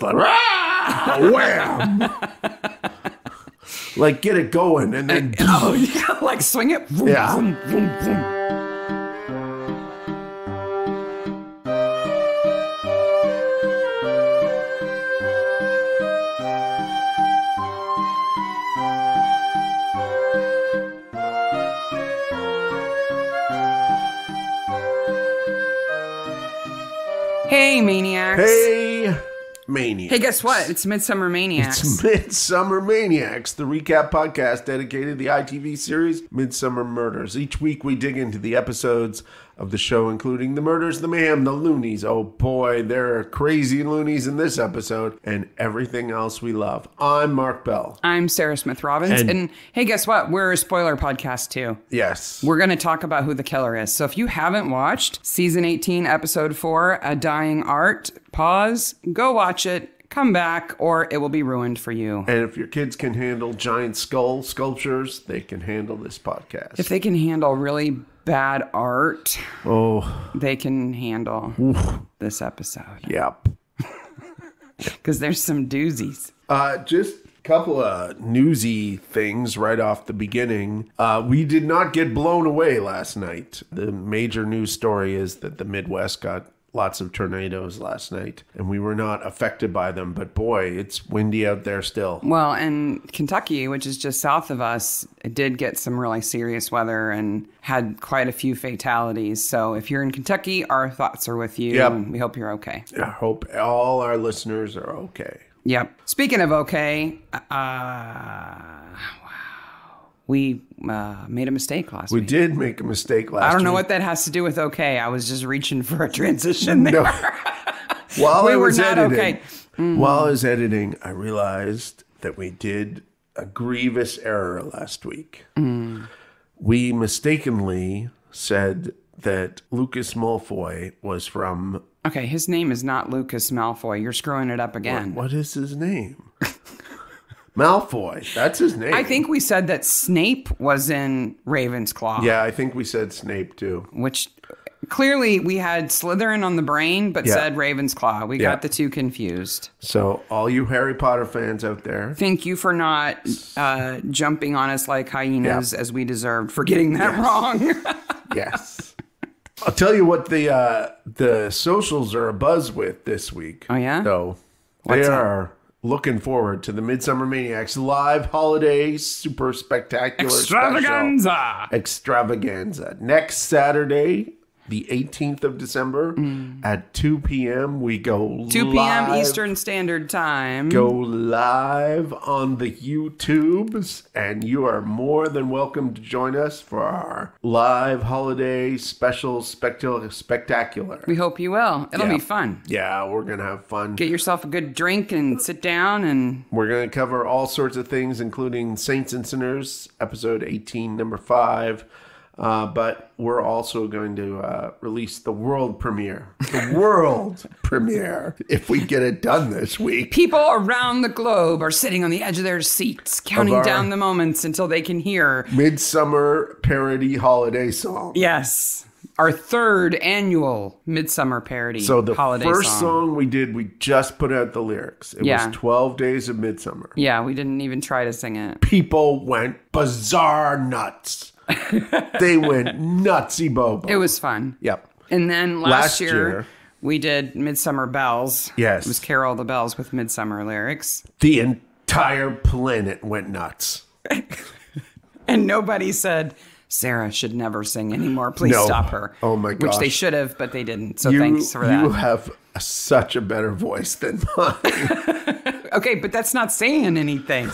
Like, "Rah!" wham! like get it going, and then Oh, yeah, like swing it. Vroom, Yeah. vroom, vroom. Hey, maniacs. hey, maniacs. Hey, guess what? It's Midsomer Maniacs. It's Midsomer Maniacs, the recap podcast dedicated to the ITV series Midsomer Murders. Each week we dig into the episodes of the show, including the murders, the mayhem, the loonies. Oh boy, there are crazy loonies in this episode, and everything else we love. I'm Mark Bell. I'm Sarah Smith Robbins. And- And, hey, guess what? We're a spoiler podcast too. Yes. We're going to talk about who the killer is. So if you haven't watched season 18, episode 4, A Dying Art, pause, go watch it, come back, or it will be ruined for you. and if your kids can handle giant skull sculptures, they can handle this podcast. If they can handle really bad art, oh, they can handle this episode yep. because there's some doozies. Uh, just a couple of newsy things right off the beginning. Uh, we did not get blown away last night. The major news story is that the Midwest got lots of tornadoes last night, and we were not affected by them. But boy, it's windy out there still. Well, and Kentucky, which is just south of us, it did get some really serious weather and had quite a few fatalities. So if you're in Kentucky, our thoughts are with you. Yep. And we hope you're okay. I hope all our listeners are okay. Yep. Speaking of okay, uh, we uh, made a mistake last week. We week. did make a mistake last. Week. I don't know week. what that has to do with okay. I was just reaching for a transition there. No. While We I were was not editing, okay. Mm. while I was editing, I realized that we did a grievous error last week. Mm. We mistakenly said that Lucas Malfoy was from. Okay, his name is not Lucas Malfoy. You're screwing it up again. What is his name? Malfoy. That's his name. I think we said that Snape was in Ravenclaw. Yeah, I think we said Snape too. which clearly we had Slytherin on the brain, but Yeah. said Ravenclaw. We Yeah. got the two confused. So, all you Harry Potter fans out there, Thank you for not uh, jumping on us like hyenas Yeah. as we deserved for getting that wrong. yes. I'll tell you what the uh, the socials are abuzz with this week. Oh, yeah? So they What's that? are looking forward to the Midsomer Maniacs live holiday super spectacular special Extravaganza! extravaganza next Saturday, the 18th of December mm. at 2 p.m. We go 2 p.m. live- Eastern Standard Time. Go live on the YouTubes, and you are more than welcome to join us for our live holiday special spectacular. spectacular. We hope you will. It'll Yeah. be fun. Yeah, we're gonna have fun. Get yourself a good drink and sit down and We're gonna cover all sorts of things, including Saints and Sinners, episode 18, number five. Uh, but we're also going to uh, release the world premiere. The world premiere, if we get it done this week. people around the globe are sitting on the edge of their seats, counting down the moments until they can hear Midsomer parody holiday song. Yes. Our third annual Midsomer parody So the holiday first song. song. we did, we just put out the lyrics. It Yeah. was 12 Days of Midsomer. Yeah, we didn't even try to sing it. People went bizarre nuts. They went nutsy bobo. It was fun. Yep. And then last, Last year, year- we did Midsomer Bells. Yes. It was Carol the Bells with Midsomer lyrics. The entire planet went nuts. And nobody said Sarah should never sing anymore. Please No. stop her. Oh my god. Which they should have, but they didn't. So You, thanks for that. you have such a better voice than mine. Okay, but that's not saying anything.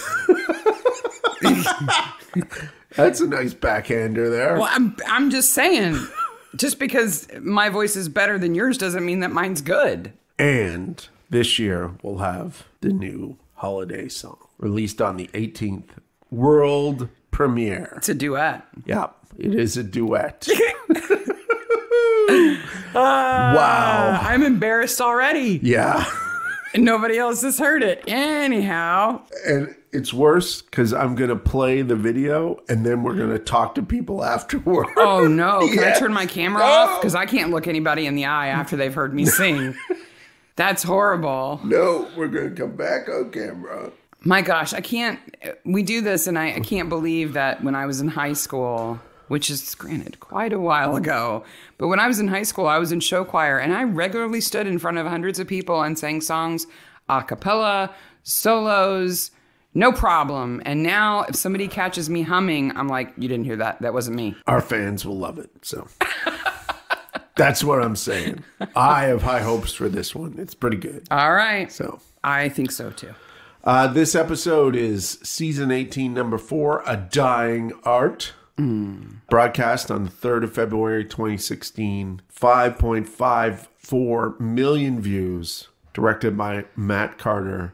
That's a nice backhander there. well, I'm I'm just saying. Just because my voice is better than yours doesn't mean that mine's good. And this year we'll have the new holiday song released on the 18th world premiere. It's a duet. Yep, it is a duet. Ah, wow. I'm embarrassed already. Yeah. And nobody else has heard it. Anyhow, And it's worse because I'm going to play the video and then we're mm-hmm. going to talk to people afterward. oh no, can I turn my camera No. off? Because I can't look anybody in the eye after they've heard me sing. That's horrible. No, we're going to come back on camera. My gosh, I can't. We do this, and I, I can't believe that when I was in high school, which is granted quite a while ago, but when I was in high school, I was in show choir, and I regularly stood in front of hundreds of people and sang songs a cappella, solos, no problem. And now, if somebody catches me humming, I'm like, you didn't hear that. That wasn't me. Our fans will love it. So that's what I'm saying. I have high hopes for this one. It's pretty good. All right. So I think so too. uh, this episode is season 18, number four, A Dying Art. Broadcast on the 3rd of February 2016. 5.54 million views. Directed by Matt Carter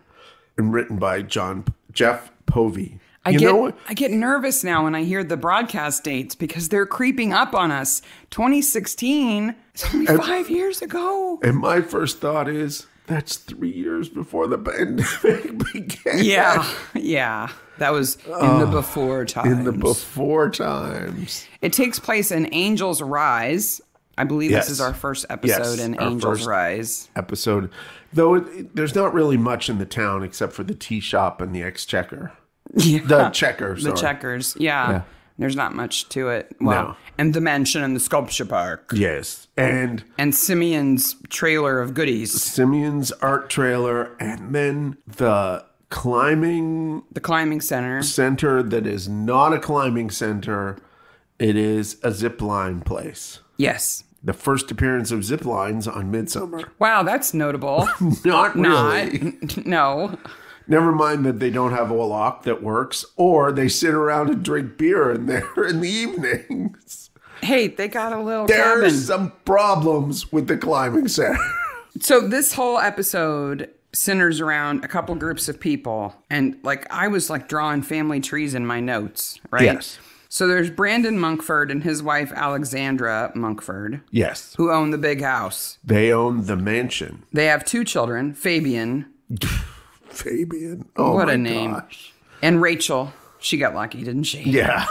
and written by John Jeff Povey. I you get? I get nervous now when I hear the broadcast dates because they're creeping up on us. 2016 is only five years ago. And my first thought is that's three years before the pandemic began. Yeah, yeah. That was in the ah, before times. In the before times. it takes place in Angels Rise. I believe Yes. this is our first episode Yes, in Angels Rise. Episode, though it, there's not really much in the town except for the tea shop and the exchequer. Yeah. The checkers. the sorry. checkers. Yeah. Yeah. There's not much to it. Well, No. and the mansion and the sculpture park. Yes. And And Simeon's trailer of goodies. Simeon's art trailer, and then the climbing The climbing center. center that is not a climbing center. It is a zip line place. Yes. The first appearance of zip lines on Midsomer. Wow, that's notable. Not really. Not. no. Never mind that they don't have a lock that works, or they sit around and drink beer in there in the evenings. Hey, they got a little There's cabin. some problems with the climbing center. So this whole episode centers around a couple groups of people, and like I was like drawing family trees in my notes, right? Yes. So there's Brandon Monkford and his wife Alexandra Monkford, yes, who own the big house. they own the mansion. They have two children, Fabian Fabian. Oh, What my a name. gosh. and Rachel. She got lucky, didn't she? Yeah.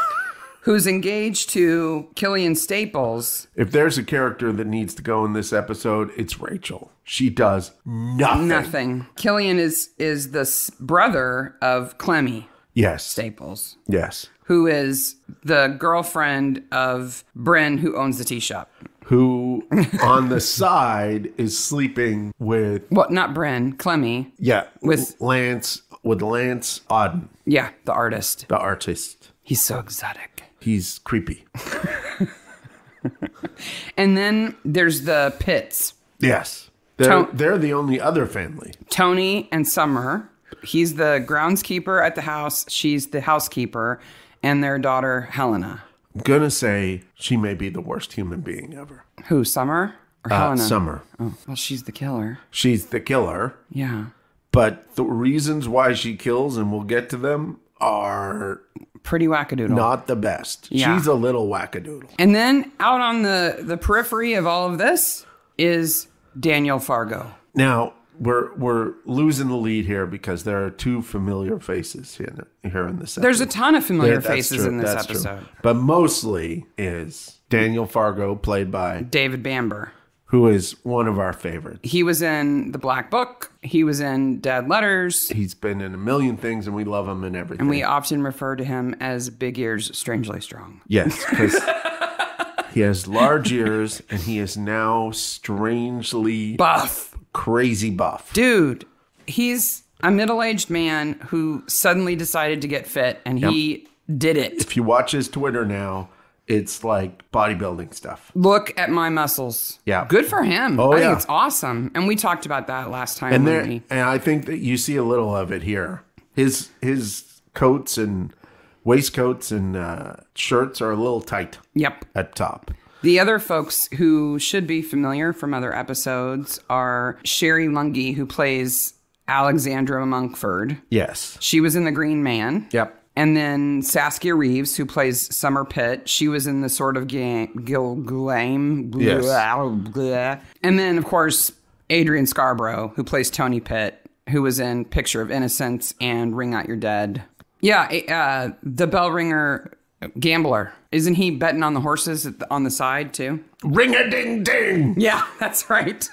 Who's engaged to Killian Staples, If there's a character that needs to go in this episode, it's Rachel. She does nothing. nothing. Killian is is the brother of Clemmy Yes. Staples. Yes. Who is the girlfriend of Bryn, who owns the tea shop. Who on the side is sleeping with Well, not Bryn, Clemmy. yeah With- Lance with Lance Auden, Yeah, the artist. the artist. He's so exotic. He's creepy. And then there's the Pitts, Yes. They're, Tone- they're the only other family. Tony and Summer. He's the groundskeeper at the house. She's the housekeeper, and their daughter Helena. I'm gonna say she may be the worst human being ever. Who? Summer or Uh, Helena? Summer. Oh, well, she's the killer. She's the killer, Yeah, but the reasons why she kills, and we'll get to them, are pretty wackadoodle. not the best. Yeah. She's a little wackadoodle. And then out on the the periphery of all of this is Daniel Fargo. Now we're we're losing the lead here because there are two familiar faces here, here in this. There's a ton of familiar that's faces true, in this that's true. episode. but mostly is Daniel Fargo, played by David Bamber. who is one of our favorites. He was in The Black Book. He was in Dead Letters. He's been in a million things, and we love him in everything. And we often refer to him as Big Ears Strangely Strong. Yes, because he has large ears and he is now strangely Buff. Crazy buff. Dude, he's a middle aged man who suddenly decided to get fit and he did it. If you watch his Twitter now, it's like bodybuilding stuff. Look at my muscles. Yeah. Good for him. Oh, I yeah. think it's awesome. And we talked about that last time. And there, we- and I think that you see a little of it here. His his coats and waistcoats and uh, shirts are a little tight Yep. at top. The other folks who should be familiar from other episodes are Cherie Lunghi, who plays Alexandra Monkford. Yes. She was in The Green Man. Yep. And then Saskia Reeves, who plays Summer Pitt. She was in the sort of ga- Gil Glame. Yes. And then, of course, Adrian Scarborough, who plays Tony Pitt, who was in Picture of Innocence and Ring Out Your Dead. Yeah, uh, the bell ringer gambler. Isn't he betting on the horses at the, on the side, too? Ring a ding ding. Yeah, that's right.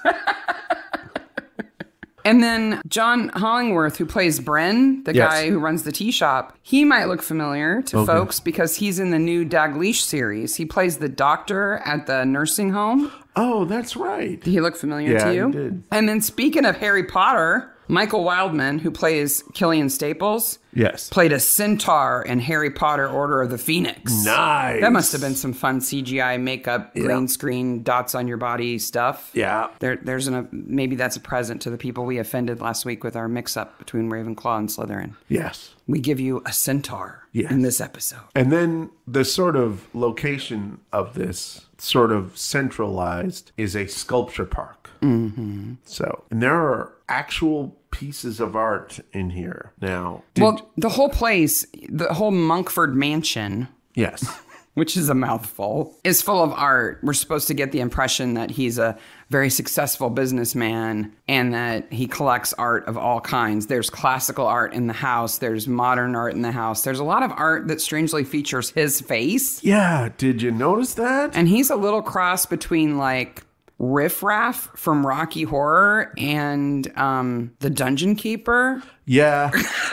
And then John Hollingworth, who plays Bren, the Yes. guy who runs the tea shop, he might look familiar to oh, folks because he's in the new Dalgliesh series. He plays the doctor at the nursing home. Oh, that's right. Did he look familiar Yeah, to he you? did. And then speaking of Harry Potter, Michael Wildman, who plays Killian Staples, Yes. played a centaur in Harry Potter Order of the Phoenix. Nice. That must have been some fun CGI makeup, green screen, dots on your body stuff. Yeah. There, there's an, maybe that's a present to the people we offended last week with our mix-up between Ravenclaw and Slytherin. Yes. We give you a centaur Yes. in this episode. And then the sort of location of this sort of centralized is a sculpture park. Mm-hmm. So, and there are actual pieces of art in here now. Did- well, the whole place, the whole Monkford mansion, yes. which is a mouthful, is full of art. We're supposed to get the impression that he's a very successful businessman and that he collects art of all kinds. There's classical art in the house, there's modern art in the house. There's a lot of art that strangely features his face. Yeah. Did you notice that? And he's a little cross between like Riff Raff from Rocky Horror and um, the Dungeon Keeper. yeah.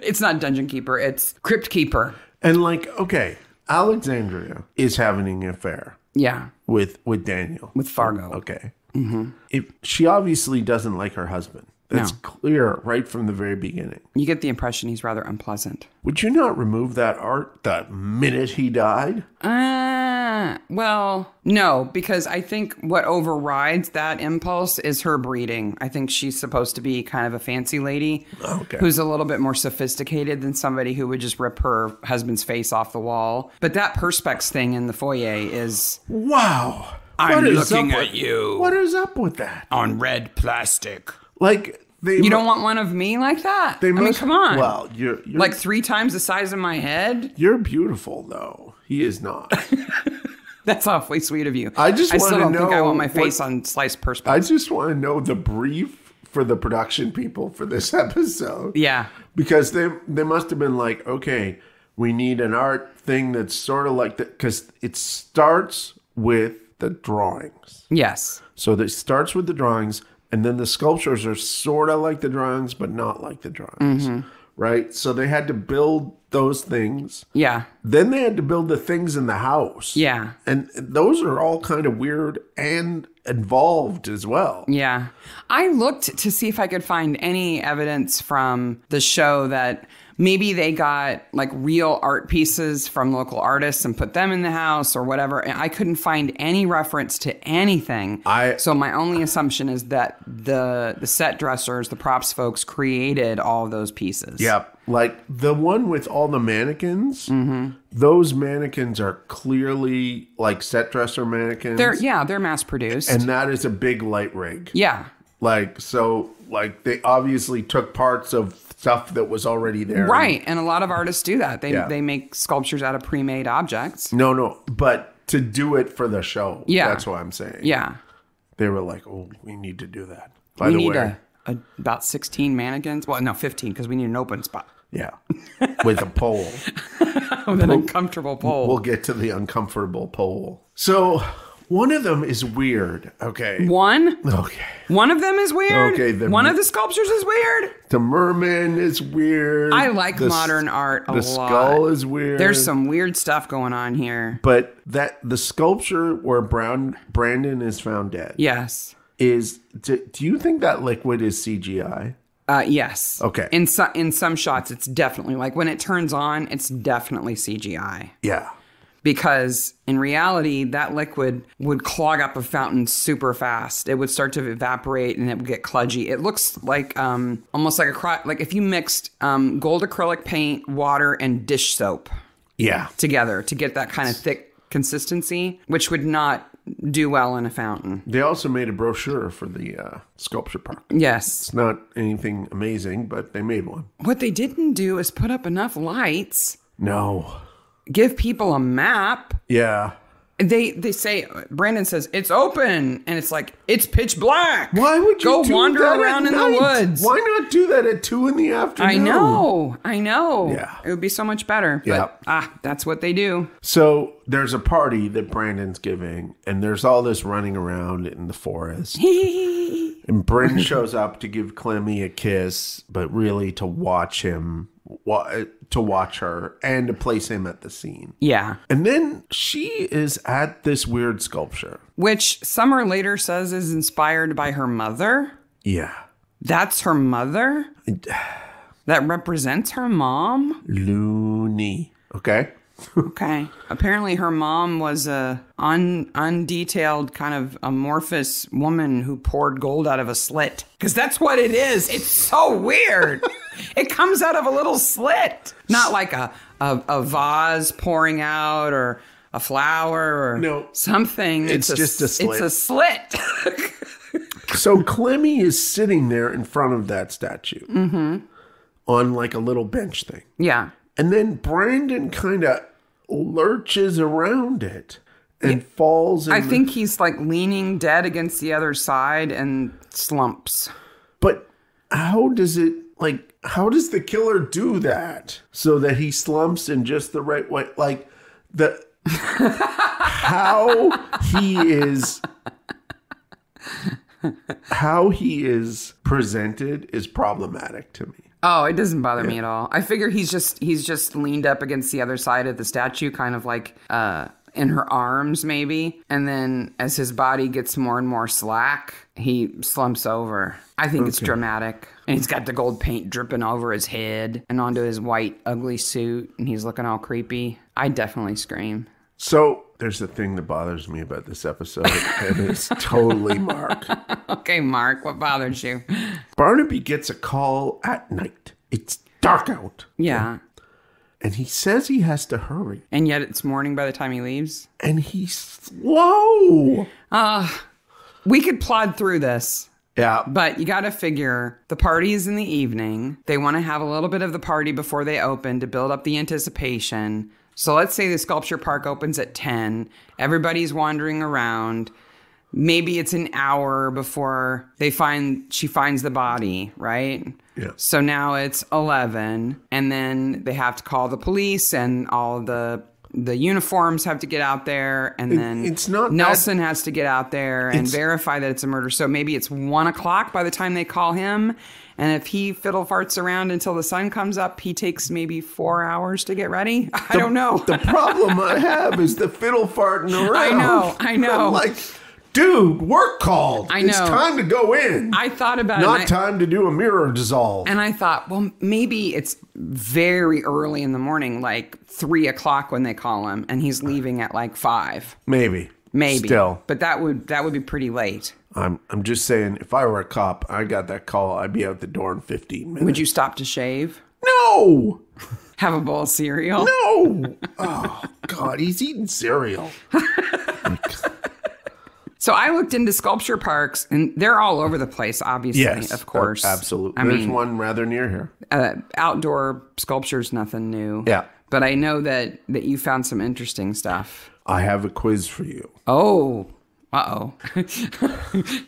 It's not Dungeon Keeper, it's Crypt Keeper. and like, okay, Alexandria is having an affair Yeah, with with Daniel. with Fargo. Okay. Mm-hmm. If she obviously doesn't like her husband. That's No. clear right from the very beginning. You get the impression he's rather unpleasant. Would you not remove that art the minute he died? Uh, well, no, because I think what overrides that impulse is her breeding. I think she's supposed to be kind of a fancy lady Okay. who's a little bit more sophisticated than somebody who would just rip her husband's face off the wall. But that Perspex thing in the foyer is Wow. I'm looking at with- you. What is up with that? on red plastic. Like they You don't want one of me like that? they I mean, come on. Well, you're, you're like three times the size of my head? you're beautiful though. He is not. That's awfully sweet of you. I just I still don't think I want my what- face on sliced Perspex. I just want to know the brief for the production people for this episode. yeah. because they they must have been like, okay, we need an art thing that's sort of like that because it starts with the drawings. Yes. So it starts with the drawings, and then the sculptures are sort of like the drawings, but not like the drawings, Mm-hmm. right? So they had to build those things. Yeah. Then they had to build the things in the house. Yeah. And those are all kind of weird and involved as well. Yeah. I looked to see if I could find any evidence from the show that maybe they got like real art pieces from local artists and put them in the house or whatever. And I couldn't find any reference to anything. I- so my only assumption is that the the set dressers, the props folks created all of those pieces. Yep. Like the one with all the mannequins, Mm-hmm. those mannequins are clearly like set dresser mannequins. They're yeah, they're mass produced. and that is a big light rig. yeah. Like, so, like, they obviously took parts of stuff that was already there. Right. And a lot of artists do that. They Yeah. they make sculptures out of pre-made objects. No, no. But to do it for the show. Yeah. That's what I'm saying. Yeah. They were like, oh, we need to do that. By we the need way. a, a, about 16 mannequins. Well, no, 15 because we need an open spot Yeah. With a pole. with an uncomfortable pole. We'll get to the uncomfortable pole. So, one of them is weird. Okay. One, Okay. one of them is weird. Okay, the- one of the sculptures is weird. The merman is weird. I like The s- modern art a The lot. skull is weird. There's some weird stuff going on here. But that the sculpture where Brown Brandon is found dead Yes. is. Do, do you think that liquid is CGI? Uh, yes. Okay. In some in some shots, it's definitely like when it turns on, it's definitely CGI. Yeah. Because in reality that liquid would clog up a fountain super fast it would start to evaporate and it would get kludgy it looks like um, almost like a cro- like if you mixed um, gold acrylic paint water and dish soap Yeah. together to get that kind of thick consistency which would not do well in a fountain They also made a brochure for the uh, sculpture park. yes It's not anything amazing, but they made one. what they didn't do is put up enough lights No. Give people a map Yeah. They they say Brandon says it's open, and it's like it's pitch black. Why would you go do wander around in night? the woods? Why not do that at two in the afternoon? I know, I know. Yeah. it would be so much better. But Yeah. ah, that's what they do. So there's a party that Brandon's giving, and there's all this running around in the forest. And Bryn shows up to give Clemmy a kiss, but really to watch him, wa- to watch her, and to place him at the scene. yeah, And then she is at this weird sculpture. which Summer later says is inspired by her mother. Yeah. That's her mother. That represents her mom. Loony. Okay. Okay. Apparently, her mom was a un, undetailed, kind of amorphous woman who poured gold out of a slit. Because that's what it is. It's so weird. it comes out of a little slit, not like a, a, a vase pouring out or a flower or No. something. It's just a slit. It's a slit. So Clemmy is sitting there in front of that statue Mm-hmm. on like a little bench thing. yeah. And then Brandon kind of lurches around it and falls. In I think he's like leaning dead against the other side and slumps. But how does it like? How does the killer do that so that he slumps in just the right way? Like the how he is how he is presented is problematic to me. Oh, it doesn't bother me at all. I figure he's just he's just leaned up against the other side of the statue, kind of like uh in her arms maybe. And then as his body gets more and more slack, he slumps over. I think it's dramatic. And he's got the gold paint dripping over his head and onto his white ugly suit and he's looking all creepy. I definitely scream. So there's a thing that bothers me about this episode, and it's totally Mark. Okay, Mark, what bothers you? Barnaby gets a call at night. It's dark out. Yeah. And he says he has to hurry. And yet it's morning by the time he leaves. And he's slow. We could plod through this. Yeah. But you got to figure the party is in the evening. They want to have a little bit of the party before they open to build up the anticipation. So let's say the sculpture park opens at 10. Everybody's wandering around. Maybe it's an hour before they find she finds the body, right? Yeah. So now it's 11 and then they have to call the police and all the the uniforms have to get out there and then it's not that- Nelson has to get out there and verify that it's a murder. So maybe it's one o'clock by the time they call him. And if he fiddle farts around until the sun comes up, he takes maybe four hours to get ready. I don't know. The problem I have is the fiddle farting around. I know, I know. I'm like, dude, work called. I It's know. time to go in. I thought about it. Not and I- time to do a mirror dissolve. And I thought, well, maybe it's very early in the morning, like three o'clock when they call him, and he's leaving at like five, Maybe. maybe. Still. but that would that would be pretty late. I'm I'm just saying, if I were a cop, I got that call, I'd be out the door in 15 minutes. Would you stop to shave? No! Have a bowl of cereal? No! Oh, God, he's eating cereal. So I looked into sculpture parks, and they're all over the place. Obviously, Yes. of course, uh, absolutely. I There's mean, one rather near here. uh, outdoor sculpture's nothing new. Yeah. but I know that that you found some interesting stuff. I have a quiz for you. Oh, uh oh.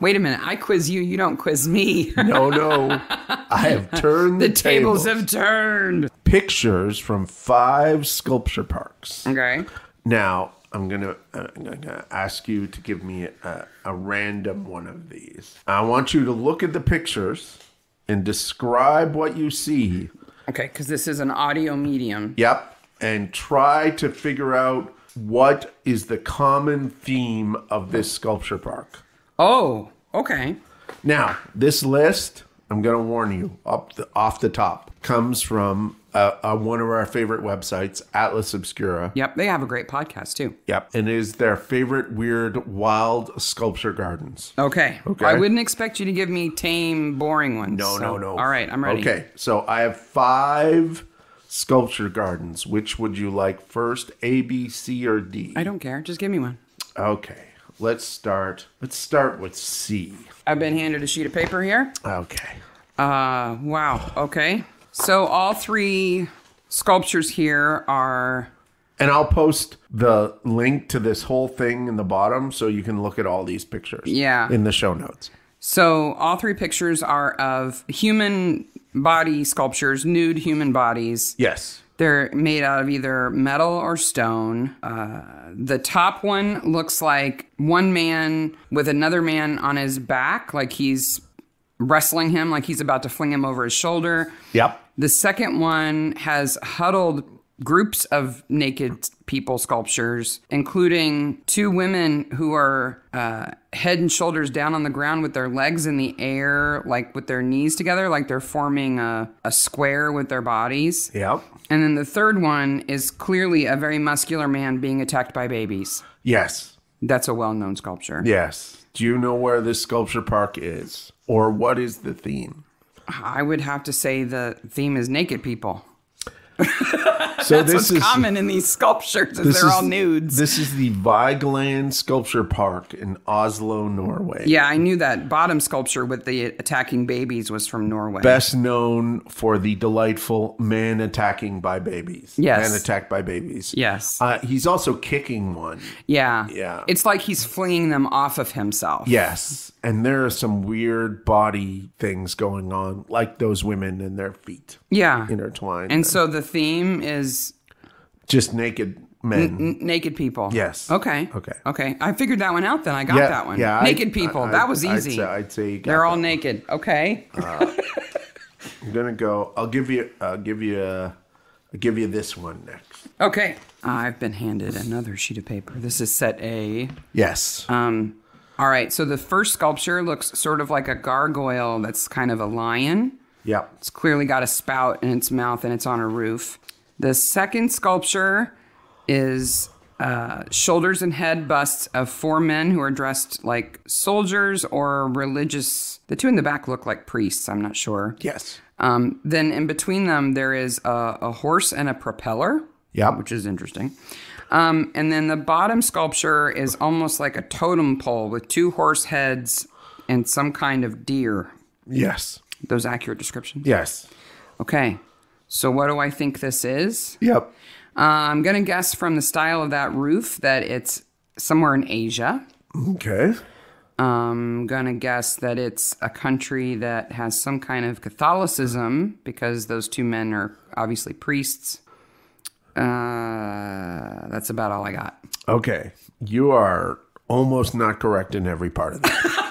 Wait a minute. I quiz you. You don't quiz me. No, no. I have turned the, the tables have turned. pictures from five sculpture parks. Okay. Now, I'm gonna uh, I'm gonna ask you to give me a, a random one of these. I want you to look at the pictures and describe what you see. Okay, because this is an audio medium. Yep, and try to figure out what is the common theme of this sculpture park. Oh, okay. Now, this list, I'm going to warn you up the, off the top, comes from uh, uh, one of our favorite websites, Atlas Obscura. Yep, they have a great podcast too. Yep. And is their favorite weird wild sculpture gardens. Okay. Okay. I wouldn't expect you to give me tame, boring ones. No, so- no, no. All right, I'm ready. Okay. So I have five sculpture gardens. Which would you like first? A, B, C, or D? I don't care. Just give me one. Okay. Let's start. Let's start with C. I've been handed a sheet of paper here. Okay. Uh, wow. Okay. So all three sculptures here are And I'll post the link to this whole thing in the bottom so you can look at all these pictures. Yeah. In the show notes. So all three pictures are of human body sculptures, nude human bodies. Yes. They're made out of either metal or stone. Uh, the top one looks like one man with another man on his back, like he's wrestling him, like he's about to fling him over his shoulder. Yep. The second one has huddled groups of naked people sculptures, including two women who are uh, head and shoulders down on the ground with their legs in the air, like with their knees together, like they're forming a, a square with their bodies. Yep. And then the third one is clearly a very muscular man being attacked by babies. Yes. That's a well known sculpture. Yes. Do you know where this sculpture park is? Or what is the theme? I would have to say the theme is naked people. So That's what's common in these sculptures is they're all nudes. This is the Vigeland Sculpture Park in Oslo, Norway. yeah, I knew that bottom sculpture with the attacking babies was from Norway. Best known for the delightful man attacking by babies. Yes. Man attacked by babies. Yes. Uh, he's also kicking one. yeah. Yeah. It's like he's flinging them off of himself. Yes. And there are some weird body things going on, like those women and their feet Yeah. intertwined. And so the theme is just naked men. n- naked people. Yes. Okay. Okay. Okay. I figured that one out then. I got Yeah, that one. yeah, I- naked people. I- that was I'd easy. say- I'd say you got They're all naked. Okay. I'm gonna go. I'll give you. I'll give you. Uh, I'll give you this one next. okay. I've been handed another sheet of paper. This is set A. Yes. Um, all right. So the first sculpture looks sort of like a gargoyle that's kind of a lion. Yep. It's clearly got a spout in its mouth and it's on a roof. The second sculpture is uh, shoulders and head busts of four men who are dressed like soldiers or religious. The two in the back look like priests. I'm not sure. Yes. Um, then in between them, there is a, a horse and a propeller, Yep. which is interesting. Um, and then the bottom sculpture is almost like a totem pole with two horse heads and some kind of deer. Yes. Those accurate descriptions? Yes. Okay. So what do I think this is? Yep. Uh, I'm going to guess from the style of that roof that it's somewhere in Asia. Okay. I'm going to guess that it's a country that has some kind of Catholicism because those two men are obviously priests. Uh, that's about all I got. Okay. You are almost not correct in every part of that.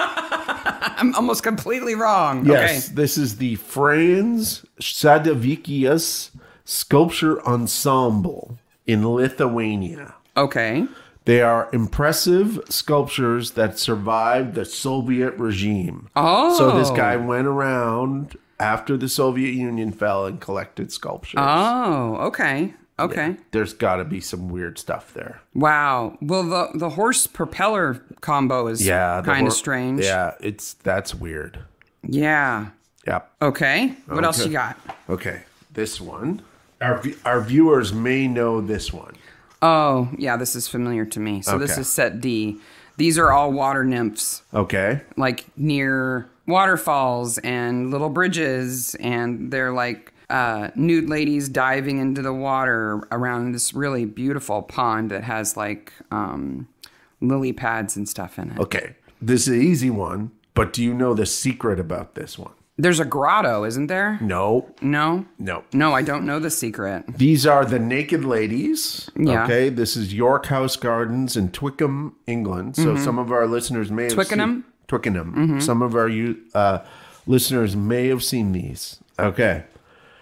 I'm almost completely wrong. Yes. This is the Franz Sadavikius Sculpture Ensemble in Lithuania. Okay. Okay. They are impressive sculptures that survived the Soviet regime. Oh. So this oh. guy went around after the Soviet Union fell and collected sculptures. Oh, okay. Okay. There's got to be some weird stuff there. Wow. Well, the the horse propeller combo is Yeah, kind of strange. Yeah, it's that's weird. Yeah. Yep. Okay. What else you got? Okay, this one. Our our viewers may know this one. Oh, yeah, this is familiar to me. So this is set D. These are all water nymphs, Okay. like near waterfalls and little bridges, and they're like uh, nude ladies diving into the water around this really beautiful pond that has like um, lily pads and stuff in it. Okay. This is an easy one, but do you know the secret about this one? There's a grotto, isn't there? No. No? No. No, I don't know the secret. These are the Naked Ladies. Yeah. Okay. This is York House Gardens in Twickenham, England. So some of our listeners may have. Twickenham? Mm-hmm. Twickenham. Some of our you uh, listeners may have seen these. Okay.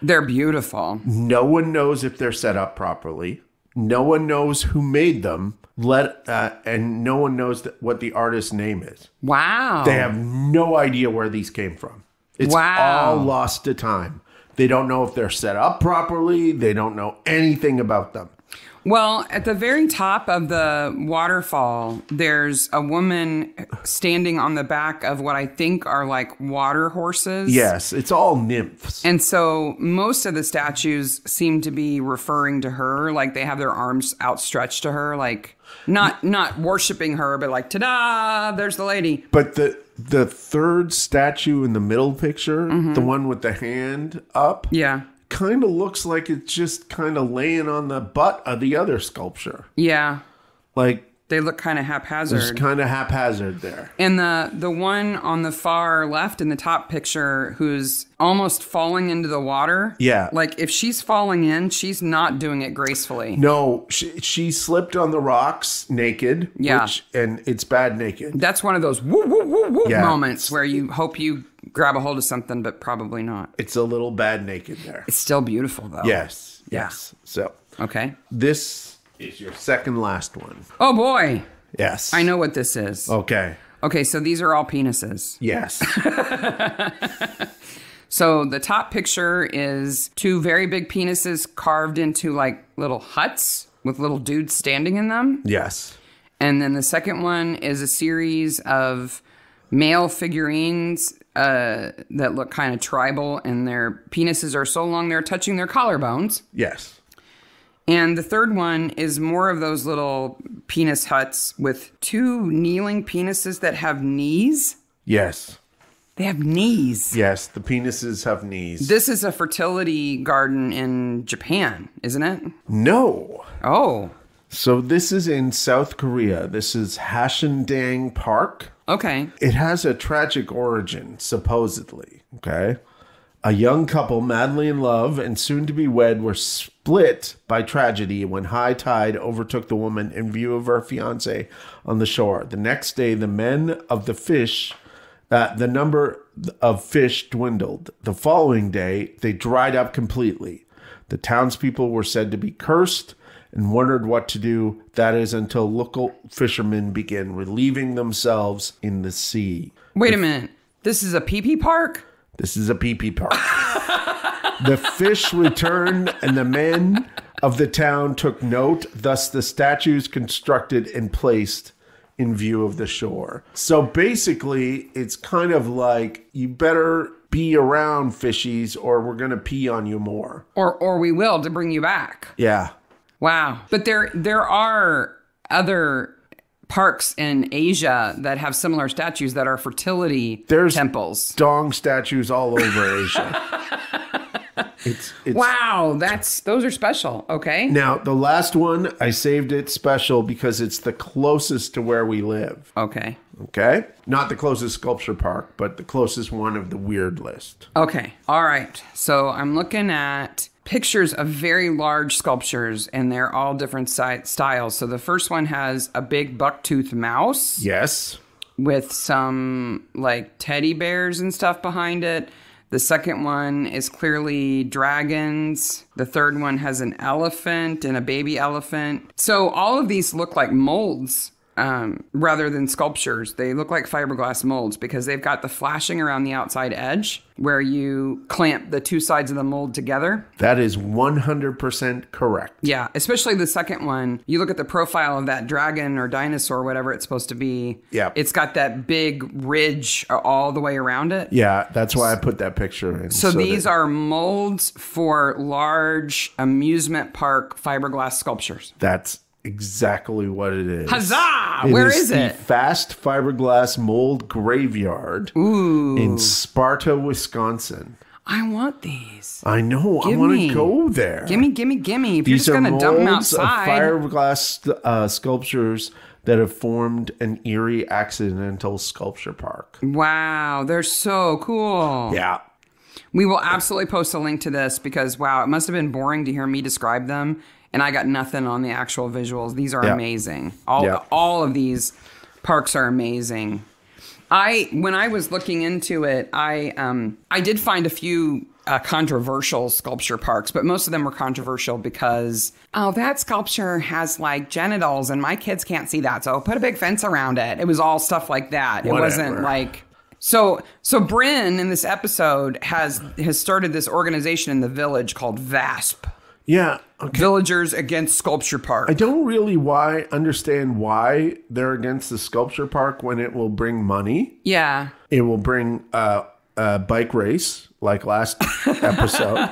They're beautiful. No one knows if they're set up properly. No one knows who made them. Let uh, and no one knows that, what the artist's name is. Wow. They have no idea where these came from. It's Wow. all lost to time. They don't know if they're set up properly. They don't know anything about them. Well, at the very top of the waterfall, there's a woman standing on the back of what I think are like water horses. Yes, it's all nymphs. And so most of the statues seem to be referring to her, like they have their arms outstretched to her, like not not worshiping her, but like ta-da, there's the lady. But the the third statue in the middle picture, Mm-hmm. the one with the hand up, Yeah. Kind of looks like it's just kind of laying on the butt of the other sculpture. Yeah. Like They look kind of haphazard. it's kind of haphazard there. And the the one on the far left in the top picture who's almost falling into the water. Yeah. Like if she's falling in, she's not doing it gracefully. No, she, she slipped on the rocks naked. Yeah. Which, and it's bad naked. That's one of those woo woo woo woo Yeah. moments where you hope you grab a hold of something, but probably not. It's a little bad naked there. It's still beautiful though. Yes. Yeah. Yes. So Okay. this is your second last one. Oh boy. Yes. I know what this is. Okay. Okay, so these are all penises. Yes. So the top picture is two very big penises carved into like little huts with little dudes standing in them. yes. And then the second one is a series of male figurines uh, that look kind of tribal, and their penises are so long they're touching their collarbones. Yes. And the third one is more of those little penis huts with two kneeling penises that have knees. Yes. They have knees. Yes. The penises have knees. This is a fertility garden in Japan, isn't it? no. Oh, So this is in South Korea. This is Haesindang Park. Okay. It has a tragic origin, supposedly. Okay. A young couple, madly in love and soon to be wed, were split by tragedy when high tide overtook the woman in view of her fiance on the shore. The next day, the men of the fish, uh, the number of fish dwindled. The following day, they dried up completely. The townspeople were said to be cursed and wondered what to do. That is until local fishermen began relieving themselves in the sea. Wait a minute. This is a pee pee park? This is a pee pee park. the fish returned, and the men of the town took note. Thus, the statues constructed and placed in view of the shore. So basically, it's kind of like you better be around fishies, or we're gonna pee on you more. Or or we will to bring you back. Yeah. Wow. But there there are other parks in Asia that have similar statues that are fertility There's- temples. Dong statues all over Asia. it's it's Wow, that's those are special. Okay. Now, the last one, I saved it special because it's the closest to where we live. Okay. Okay? Not the closest sculpture park, but the closest one of the weird list. Okay. All right. So I'm looking at pictures of very large sculptures and they're all different si- styles. So the first one has a big bucktooth mouse. Yes. with some like teddy bears and stuff behind it. The second one is clearly dragons. The third one has an elephant and a baby elephant. So all of these look like molds um, rather than sculptures. They look like fiberglass molds because they've got the flashing around the outside edge where you clamp the two sides of the mold together. That is 100% correct. Yeah, especially the second one. You look at the profile of that dragon or dinosaur, whatever it's supposed to be. Yeah. It's got that big ridge all the way around it. Yeah, that's why I put that picture in. So, these that- are molds for large amusement park fiberglass sculptures. That's exactly what it is. Huzzah! It Where is is the it? Fast Fiberglass Mold Graveyard in Sparta, Wisconsin. I want these. I know. I want to go there. Gimme, gimme, gimme. If you're These just are going to dump them molds of outside. fiberglass uh, sculptures that have formed an eerie accidental sculpture park. Wow, they're so cool. Yeah. We will absolutely post a link to this because wow, it must have been boring to hear me describe them, and I got nothing on the actual visuals. These are Yeah. amazing. All Yeah. all of these parks are amazing. I when I was looking into it, I um I did find a few uh, controversial sculpture parks, but most of them were controversial because oh that sculpture has like genitals and my kids can't see that, so put a big fence around it. It was all stuff like that. It wasn't like so so Bryn in this episode has has started this organization in the village called VASP. Yeah. Okay. Villagers Against Sculpture Park. I don't really why understand why they're against the sculpture park when it will bring money. yeah. It will bring uh, a bike race like last episode.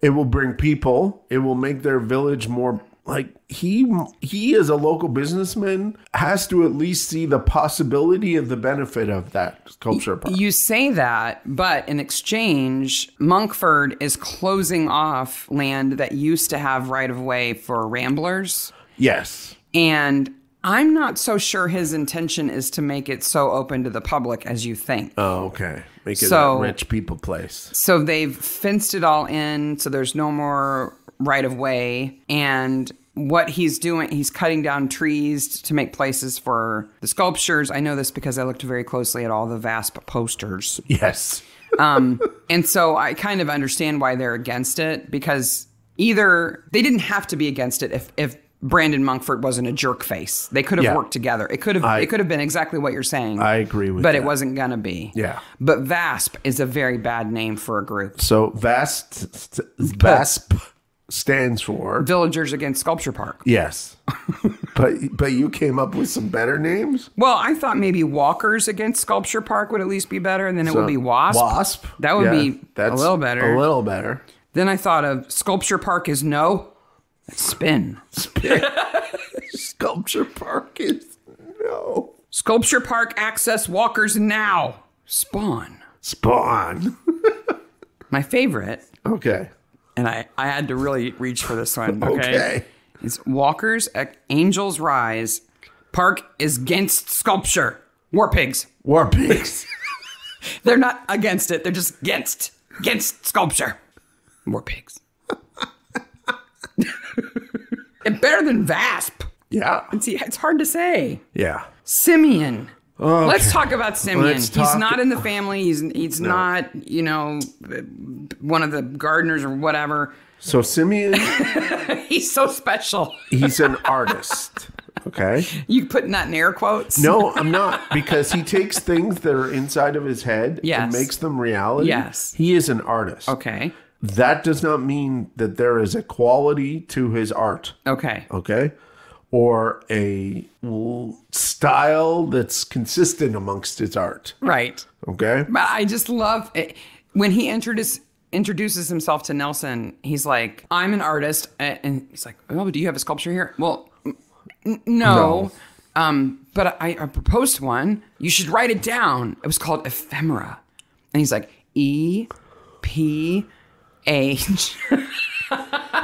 it will bring people. It will make their village more like he he as a local businessman has to at least see the possibility of the benefit of that sculpture park. You say that, but in exchange, Monkford is closing off land that used to have right of way for ramblers. Yes. And I'm not so sure his intention is to make it so open to the public as you think. Oh, okay. Make it So- a rich people place. So they've fenced it all in, so there's no more right of way. And what he's doing, he's cutting down trees to make places for the sculptures. I know this because I looked very closely at all the VASP posters. Yes. Um, and so I kind of understand why they're against it because either they didn't have to be against it if, if Brandon Monkford wasn't a jerk face. They could have Yeah. worked together. It could have I- it could have been exactly what you're saying. I agree with you. but that. it wasn't gonna be. Yeah. But VASP is a very bad name for a group. So VASP VASP stands for Villagers Against Sculpture Park. yes. but but you came up with some better names? Well, I thought maybe Walkers Against Sculpture Park would at least be better, and then it would be WASP. Wasp. That would Yeah, be a little better. A little better. Then I thought of Sculpture Park is no. Spin. Spin. Sculpture Park is no. Sculpture Park access walkers now. Spawn. Spawn. My favorite, Okay. And I, I had to really reach for this one. Okay. Okay. Is Walkers at Angels Rise. Park is against sculpture. War pigs. War pigs. They're not against it. They're just against against sculpture. War pigs. and better than VASP. yeah. See, it's hard to say. Yeah. Simeon. Let's talk about Simeon. He's not in the family. He's he's not, you know, one of the gardeners or whatever. So Simeon, He's so special. he's an artist. Okay. You putting that in air quotes? No, I'm not because he takes things that are inside of his head Yes. and makes them reality. Yes. He is an artist. Okay. That does not mean that there is a quality to his art. Okay. Okay. Or a style that's consistent amongst his art. Right. Okay. But I just love it. when he introduces introduces himself to Nelson. He's like, "I'm an artist," and he's like, "Oh, do you have a sculpture here?" Well, no. No. Um, but I, I proposed one. You should write it down. It was called Ephemera, and he's like, E P H.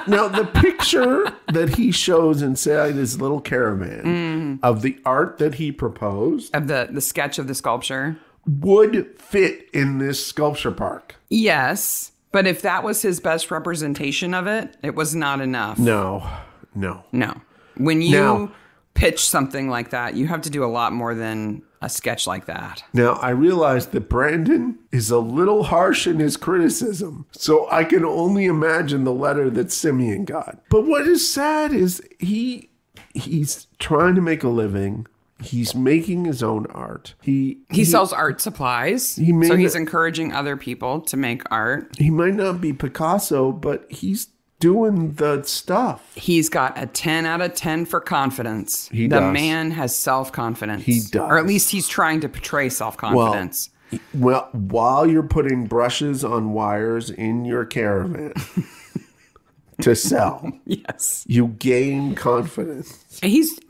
Now, the picture that he shows inside his little caravan mm. of the art that he proposed of the the sketch of the sculpture. would fit in this sculpture park. Yes, but if that was his best representation of it, it was not enough. No, no. No. When you Now- pitch something like that, you have to do a lot more than a sketch like that. Now, I realize that Brandon is a little harsh in his criticism, so I can only imagine the letter that Simeon got. But what is sad is he he's trying to make a living. He's making his own art. He He sells art supplies. made so he's encouraging other people to make art. he might not be Picasso, but he's doing the stuff. He's got a 10 out of 10 for confidence. He the does. man has self confidence. He does. Or at least he's trying to portray self confidence. Well, while you're putting brushes on wires in your caravan to sell, yes. you gain confidence. He's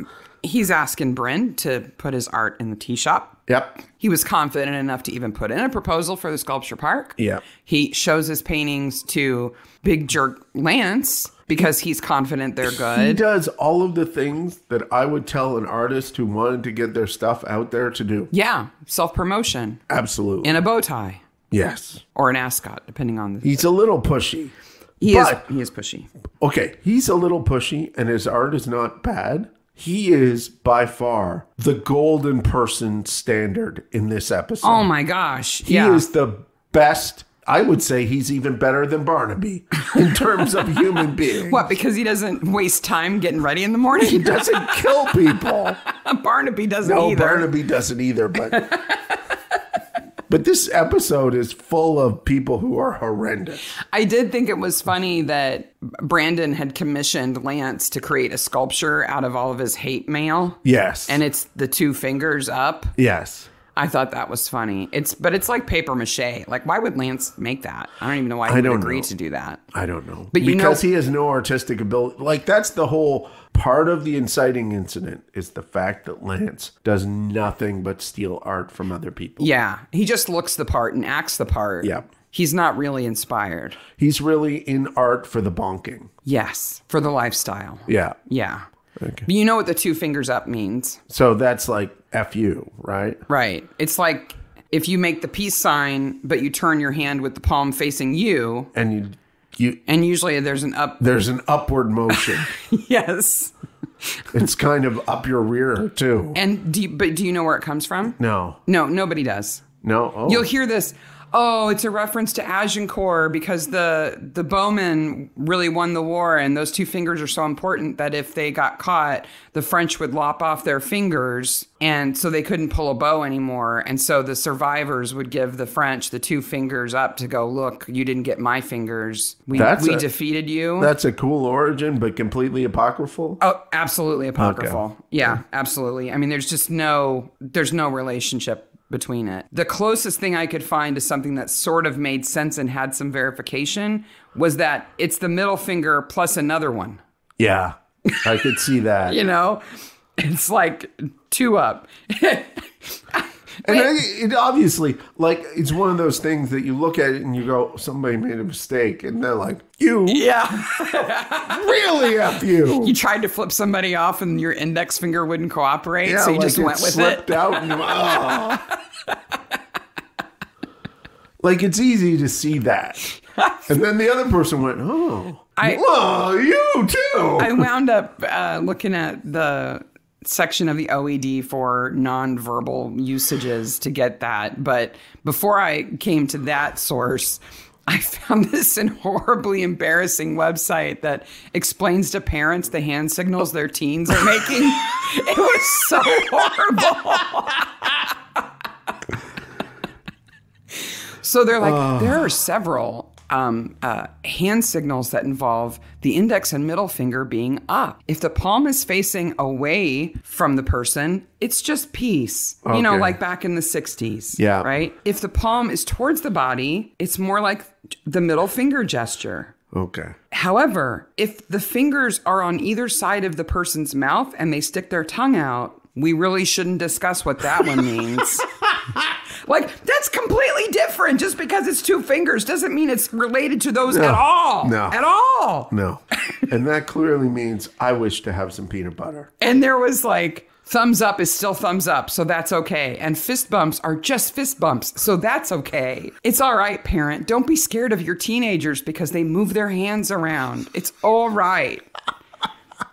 he's asking Bryn to put his art in the tea shop. Yep. He was confident enough to even put in a proposal for the sculpture park. Yeah. He shows his paintings to Big Jerk Lance because he's confident they're good. He does all of the things that I would tell an artist who wanted to get their stuff out there to do. Yeah, self promotion Absolutely. in a bow tie yes. or an ascot, depending on the. He's a little pushy. He but- is he is pushy. Okay, he's a little pushy and his art is not bad. He is by far the golden person standard in this episode. Oh my gosh! he yeah, is the best. I would say he's even better than Barnaby in terms of human being. what because he doesn't waste time getting ready in the morning. He doesn't kill people. Barnaby doesn't No, either. Barnaby doesn't either, but but this episode is full of people who are horrendous. I did think it was funny that Brandon had commissioned Lance to create a sculpture out of all of his hate mail, Yes. and it's the two fingers up. yes. I thought that was funny. It's but it's like paper mache. Like why would Lance make that? I don't even know why he would don't agree know. to do that. I don't know. But you because know- he has no artistic ability. Like that's the whole part of the inciting incident is the fact that Lance does nothing but steal art from other people. Yeah, he just looks the part and acts the part. Yeah. He's not really inspired. He's really in art for the bonking. Yes, for the lifestyle. Yeah. Yeah. Okay. But you know what the two fingers up means, So that's like F you, right? right? It's like if you make the peace sign, but you turn your hand with the palm facing you, And you you and usually there's an up. there's an upward motion. yes. it's kind of up your rear too. And do you, but do you know where it comes from? No. No, nobody does. No. Oh. You'll hear this. Oh, it's a reference to Agincourt because the the bowmen really won the war, and those two fingers are so important that if they got caught, the French would lop off their fingers, and so they couldn't pull a bow anymore. And so the survivors would give the French the two fingers up to go, look, you didn't get my fingers. We That's we a- defeated you. That's a cool origin, but completely apocryphal. Oh, absolutely apocryphal. Yeah, absolutely. I mean, there's just no there's no relationship between it. The closest thing I could find to something that sort of made sense and had some verification was that it's the middle finger plus another one. Yeah. I could see that. You know, it's like two up. And I, it obviously, like, it's one of those things that you look at it and you go, somebody made a mistake. And they're like, you yeah. really F you. You tried to flip somebody off and your index finger wouldn't cooperate, Yeah, so you like just went with it. out and oh. like it's easy to see that. And then the other person went, oh, I- oh, you too. I wound up uh, looking at the section of the OED for nonverbal usages to get that. But before I came to that source, I found this in horribly embarrassing website that explains to parents the hand signals their teens are making. it was so horrible. so they're like, there are several um, uh, hand signals that involve the index and middle finger being up. If the palm is facing away from the person, it's just peace. You know, like back in the 60s. Yeah. Right? If the palm is towards the body, it's more like the middle finger gesture. okay. However, if the fingers are on either side of the person's mouth and they stick their tongue out, we really shouldn't discuss what that one means. like, that's completely different. Just because it's two fingers doesn't mean it's related to those at all. No. At all. No. and that clearly means I wish to have some peanut butter. And there was like, thumbs up is still thumbs up, so that's okay. And fist bumps are just fist bumps, so that's okay. It's all right, parent. Don't be scared of your teenagers because they move their hands around. It's all right.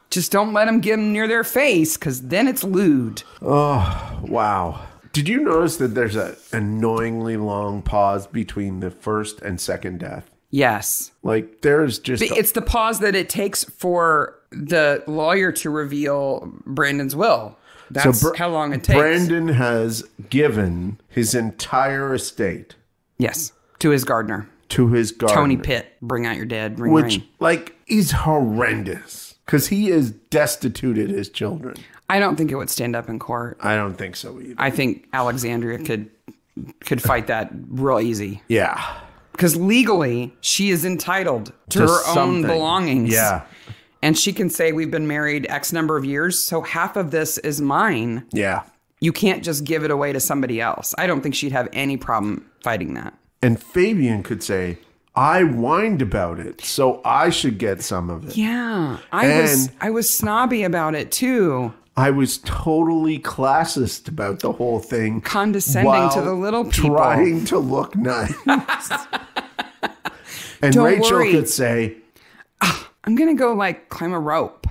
Just don't let them get them near their face because then it's lewd. Oh, wow. Did you notice that there's an annoyingly long pause between the first and second death? Yes. Like there's just a- It's the pause that it takes for the lawyer to reveal Brandon's will. That's Br- how long it takes. Brandon has given his entire estate yes. To his gardener. to his gardener, Tony Pitt. Bring out your dead. Ring which ring. like is horrendous because he has destituted his children. I don't think it would stand up in court. I don't think so either. I think Alexandria could could fight that real easy yeah, because legally she is entitled to, her own belongings. Yeah, and she can say we've been married X number of years, so half of this is mine. yeah. You can't just give it away to somebody else. I don't think she'd have any problem fighting that. And Fabian could say, "I whined about it, so I should get some of it." Yeah, I was I was snobby about it too. I was totally classist about the whole thing, Condescending to the little people. trying to look nice. and Don't Rachel worry. could say, ah, I'm gonna go like climb a rope.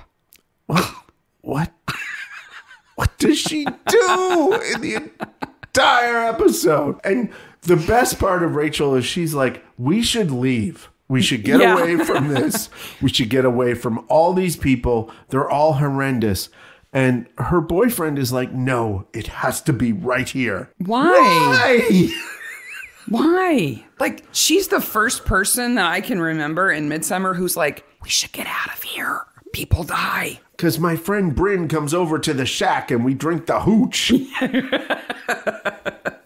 "What? what does she do in the entire episode?" And the best part of Rachel is she's like, "We should leave." We should get Yeah. away from this. We should get away from all these people. They're all horrendous. And her boyfriend is like, no, it has to be right here. Why? Why? Why? Like she's the first person that I can remember in Midsomer who's like, we should get out of here. People die. Because my friend Bryn comes over to the shack and we drink the hooch.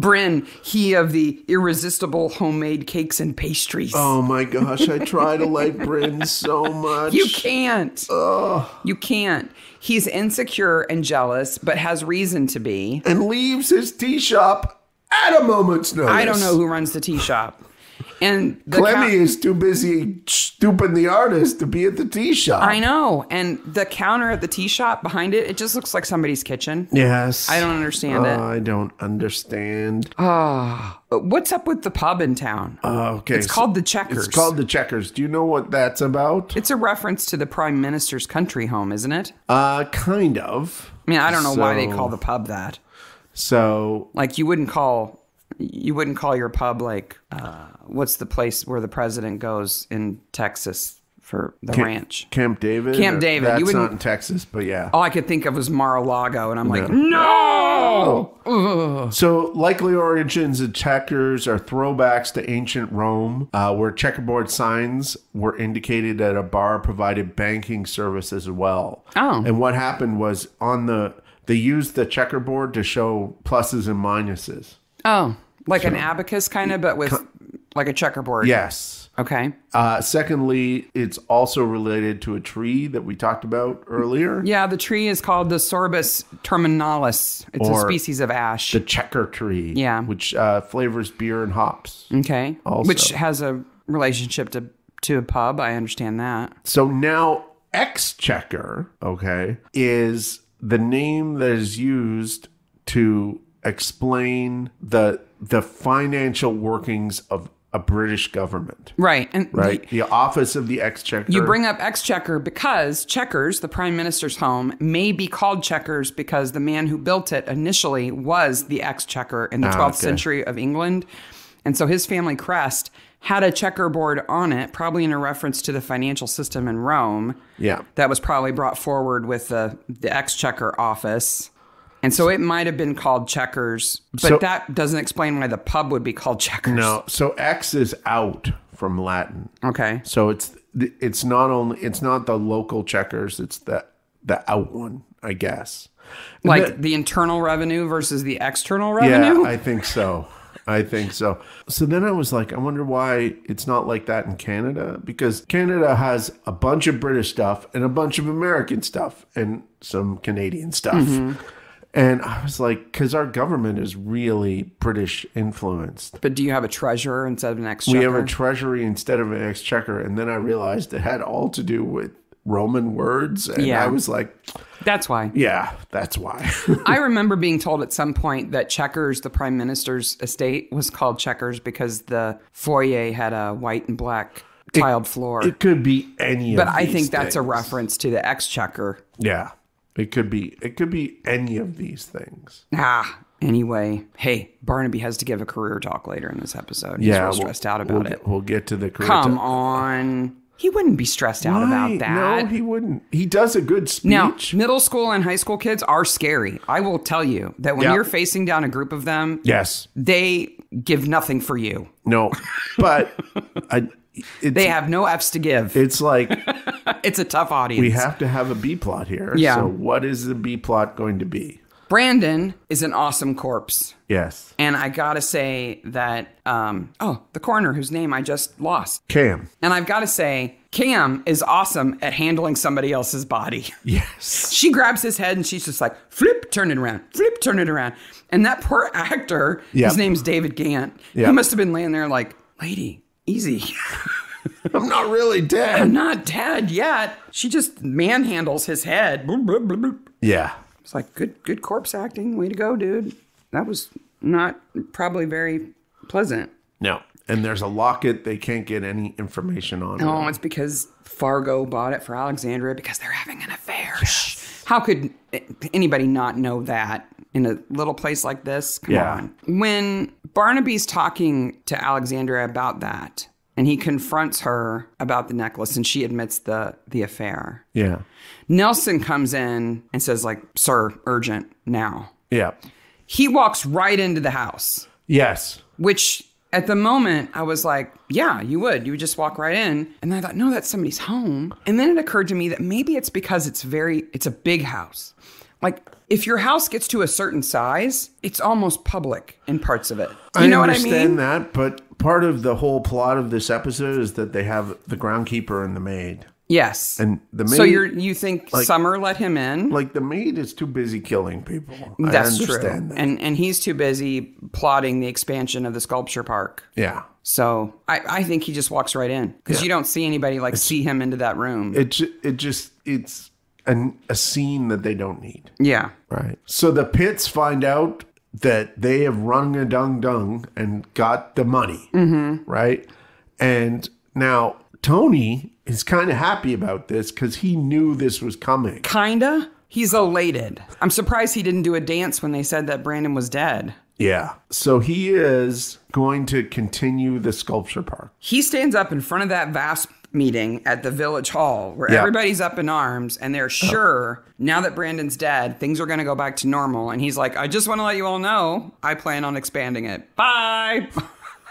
Bryn, he of the irresistible homemade cakes and pastries. Oh my gosh, I try to like Bryn so much. You can't. You can't. He's insecure and jealous, but has reason to be. and leaves his tea shop at a moment's notice. I don't know who runs the tea shop. And the Clemmy is too busy stooping the artist to be at the tea shop. I know. And the counter at the tea shop behind it, it just looks like somebody's kitchen. Yes. I don't understand Uh, it. I don't understand. But what's up with the pub in town? Uh, okay. it's called the Checkers. It's called the Checkers. Do you know what that's about? It's a reference to the prime minister's country home, isn't it? Uh, kind of. I mean, I don't know why they call the pub that. So Like you wouldn't call you wouldn't call your pub like uh, what's the place where the president goes in Texas for the ranch? Camp David. Camp David. You That's wouldn't- in Texas, but yeah. All I could think of was Mar-a-Lago, and I'm like, no. So, likely origins of checkers are throwbacks to ancient Rome, uh, where checkerboard signs were indicated that a bar provided banking service as well. Oh. And what happened was on the they used the checkerboard to show pluses and minuses. Oh, like an abacus kind of, but with like a checkerboard. Yes. Okay. Uh, secondly, it's also related to a tree that we talked about earlier, Yeah, the tree is called the Sorbus terminalis. It's a species of ash. the checker tree. Yeah. Which uh, flavors beer and hops. okay. Also. Which has a relationship to to a pub. I understand that. So now exchequer, okay, is the name that is used to explain the the financial workings of a British government. Right. And Right? The office of the exchequer. You bring up Exchequer because Chequers, the prime minister's home, may be called Chequers because the man who built it initially was the Exchequer in the 12th Ah, okay. century of England. And so his family crest had a checkerboard on it, probably in a reference to the financial system in Rome. Yeah. That was probably brought forward with the, the Exchequer office. And so it might have been called Checkers, but So- that doesn't explain why the pub would be called Checkers. No, so X is out from Latin. Okay. So it's it's not only it's not the local checkers, it's the the out one, I guess. Like The- the internal revenue versus the external revenue? Yeah. I think so. I think so. So then I was like, I wonder why it's not like that in Canada because Canada has a bunch of British stuff and a bunch of American stuff and some Canadian stuff. Mm-hmm. And I was like, because our government is really British influenced. But do you have a treasurer instead of an exchequer? We have a treasury instead of an exchequer. And then I realized it had all to do with Roman words. And Yeah. I was like, That's why. yeah, that's why. I remember being told at some point that Checkers, the prime minister's estate, was called Checkers because the foyer had a white and black tiled floor. it could be any but I think that's a reference to the exchequer. Yeah. It could be it could be any of these things. Ah, anyway. Hey, Barnaby has to give a career talk later in this episode. He's real we'll- stressed out about we'll it. We'll get to the career Come talk. on. He wouldn't be stressed out about that. No, he wouldn't. He does a good speech. Now, middle school and high school kids are scary. I will tell you that when Yeah. you're facing down a group of them, yes. they give nothing for you. No. But I They have no F's to give. it's like It's a tough audience. we have to have a B plot here. Yeah. So what is the B plot going to be? Brandon is an awesome corpse. Yes. And I gotta say that, um, oh, the coroner whose name I just lost. Kam. And I've gotta say, Kam is awesome at handling somebody else's body. Yes. She grabs his head and she's just like, flip, turn it around, flip, turn it around. And that poor actor, Yep. his name's David Gant. He must have been laying there like, lady, easy. I'm not really dead. I'm not dead yet. She just manhandles his head. Yeah. It's like good, good corpse acting. Way to go, dude. That was not probably very pleasant. No. And there's a locket they can't get any information on. Oh, it's because Fargo bought it for Alexandria because they're having an affair. Shh. How could anybody not know that in a little place like this? Come Yeah. on. When Barnaby's talking to Alexandria about that, and he confronts her about the necklace, and she admits the the affair. Yeah. Nelson comes in and says, like, sir, urgent now. Yeah. He walks right into the house. Yes. which at the moment I was like, yeah, you would. You would just walk right in. And then I thought, no, that's somebody's home. And then it occurred to me that maybe it's because it's very, it's a big house. Like if your house gets to a certain size, it's almost public in parts of it. You I know what I understand mean? that, but part of the whole plot of this episode is that they have the groundkeeper and the maid. Yes. And the so maid- you're you think Summer let him in? Like the maid is too busy killing people. That's true. that. And and he's too busy plotting the expansion of the sculpture park. Yeah. So I, I think he just walks right in because you don't see anybody like see him into that room. It it just it's an, a scene that they don't need. yeah. Right. So the pits find out that they have rung a dung dung and got the money. Mm-hmm. Right. And now Tony is kind of happy about this because he knew this was coming. Kinda. He's elated. I'm surprised he didn't do a dance when they said that Brandon was dead. Yeah. So he is going to continue the sculpture park. He stands up in front of that vast meeting at the village hall where Yeah. everybody's up in arms and they're oh. sure now that Brandon's dead, things are going to go back to normal. And he's like, I just want to let you all know I plan on expanding it. Bye.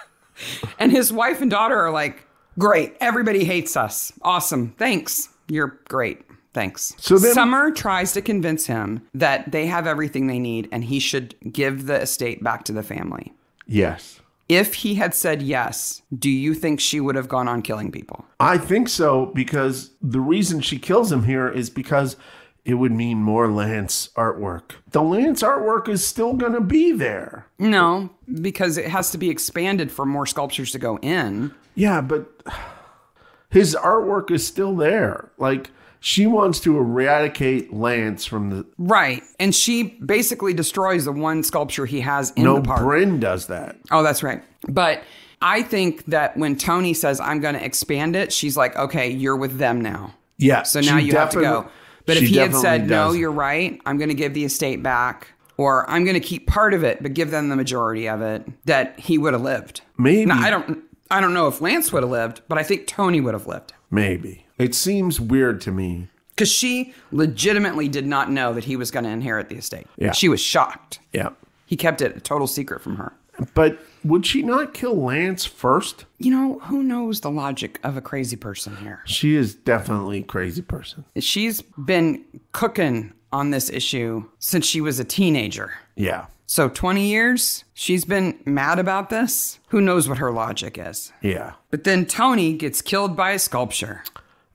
and his wife and daughter are like, Great. Everybody hates us. Awesome. Thanks. You're great. Thanks. So then- Summer tries to convince him that they have everything they need and he should give the estate back to the family. Yes. If he had said yes, do you think she would have gone on killing people? I think so because the reason she kills him here is because it would mean more Lance artwork. The Lance artwork is still going to be there. No, because it has to be expanded for more sculptures to go in. Yeah, but his artwork is still there. Like she wants to eradicate Lance from the Right. And she basically destroys the one sculpture he has in No, the park. No, Bryn does that. oh, that's right. But I think that when Tony says, I'm going to expand it, she's like, okay, you're with them now. Yeah. So now you have to go. But if he had said, no, does. you're right, I'm going to give the estate back, or I'm going to keep part of it, but give them the majority of it, that he would have lived. Maybe. Now, I don't. I don't know if Lance would have lived, but I think Tony would have lived. Maybe. It seems weird to me. Because she legitimately did not know that he was going to inherit the estate. Yeah. She was shocked. Yeah. He kept it a total secret from her. But would she not kill Lance first? You know, who knows the logic of a crazy person here? She is definitely a crazy person. She's been cooking on this issue since she was a teenager. Yeah. So 20 years, she's been mad about this. Who knows what her logic is? Yeah. But then Tony gets killed by a sculpture.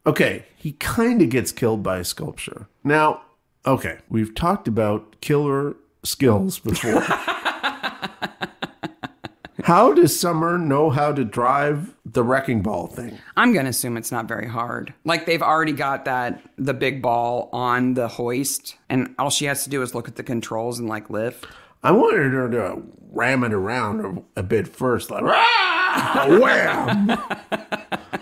Okay, he kind of gets killed by a sculpture. Now, okay, we've talked about killer skills before. how does Summer know how to drive the wrecking ball thing? I'm going to assume it's not very hard. Like they've already got that the big ball on the hoist and all she has to do is look at the controls and like lift. I wanted her to ram it around a, a bit first, like "Rah!" wham,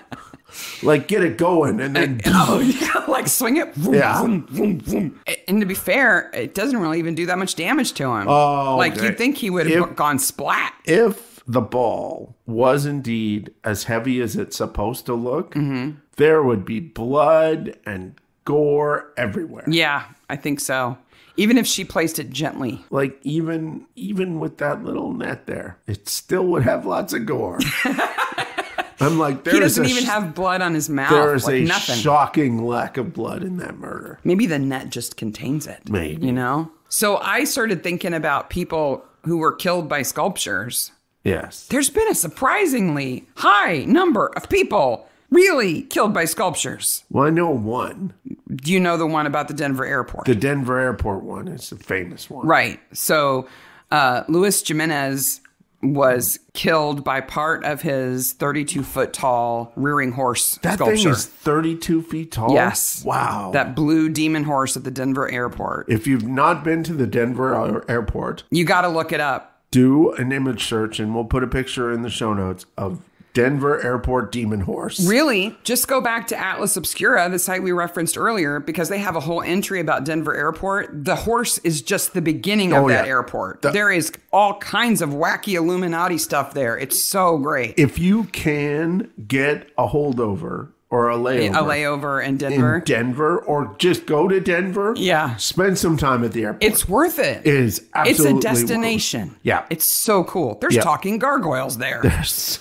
like get it going, and then Oh, yeah, like swing it. Vroom, Yeah. vroom, vroom. And to be fair, it doesn't really even do that much damage to him. Oh, like okay. you'd think he would have gone splat. if the ball was indeed as heavy as it's supposed to look, Mm-hmm. there would be blood and gore everywhere. Yeah, I think so. Even if she placed it gently. Like even even with that little net there, it still would have lots of gore. I'm like, He doesn't even have blood on his mouth. there's like a nothing. shocking lack of blood in that murder. Maybe the net just contains it. Maybe. You know? So I started thinking about people who were killed by sculptures. Yes. There's been a surprisingly high number of people really killed by sculptures. Well, I know one. Do you know the one about the Denver airport? The Denver airport one is a famous one. right. So uh, Luis Jimenez was killed by part of his 32 foot tall rearing horse That sculpture. thing is 32 feet tall. yes. Wow. That blue demon horse at the Denver airport. if you've not been to the Denver airport, You got to look it up. do an image search and we'll put a picture in the show notes of Denver airport demon horse. Really, just go back to Atlas Obscura, the site we referenced earlier, because they have a whole entry about Denver Airport. The horse is just the beginning of Oh, that yeah. airport. The- there is all kinds of wacky Illuminati stuff there. It's so great. If you can get a holdover or a layover, a layover in Denver. in Denver or just go to Denver, Yeah. spend some time at the airport. it's worth it. It is it's absolutely a worth it. destination. Yeah. It's so cool. There's Yeah. talking gargoyles there. There's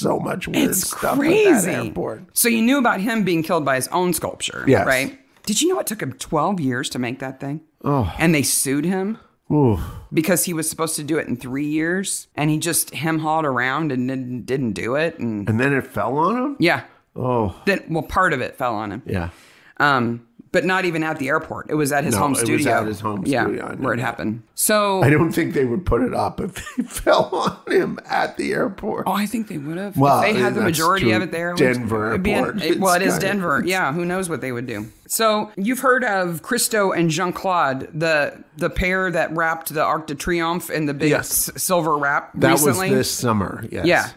so much weird It's stuff crazy. at that airport. So you knew about him being killed by his own sculpture, Yes. right? Did you know it took him 12 years to make that thing? Oh. And they sued him Ooh. because he was supposed to do it in three years and he just hem hawed around and didn't, didn't do it. And And then it fell on him? yeah, Oh. then, well, part of it fell on him. Yeah. Um, but not even at the airport. It was at his No, home studio. it was at his home yeah, studio. Where it happened. So, I don't think they would put it up if they fell on him at the airport. oh, I think they would have. Well, if they had eh, the majority true. of it there. it would- Denver an- airport. it- well, It's is Denver. Yeah, who knows what they would do. So you've heard of Christo and Jeanne-Claude, the the pair that wrapped the Arc de Triomphe in the big Yes. silver wrap that recently. was this summer. Yes. Yeah.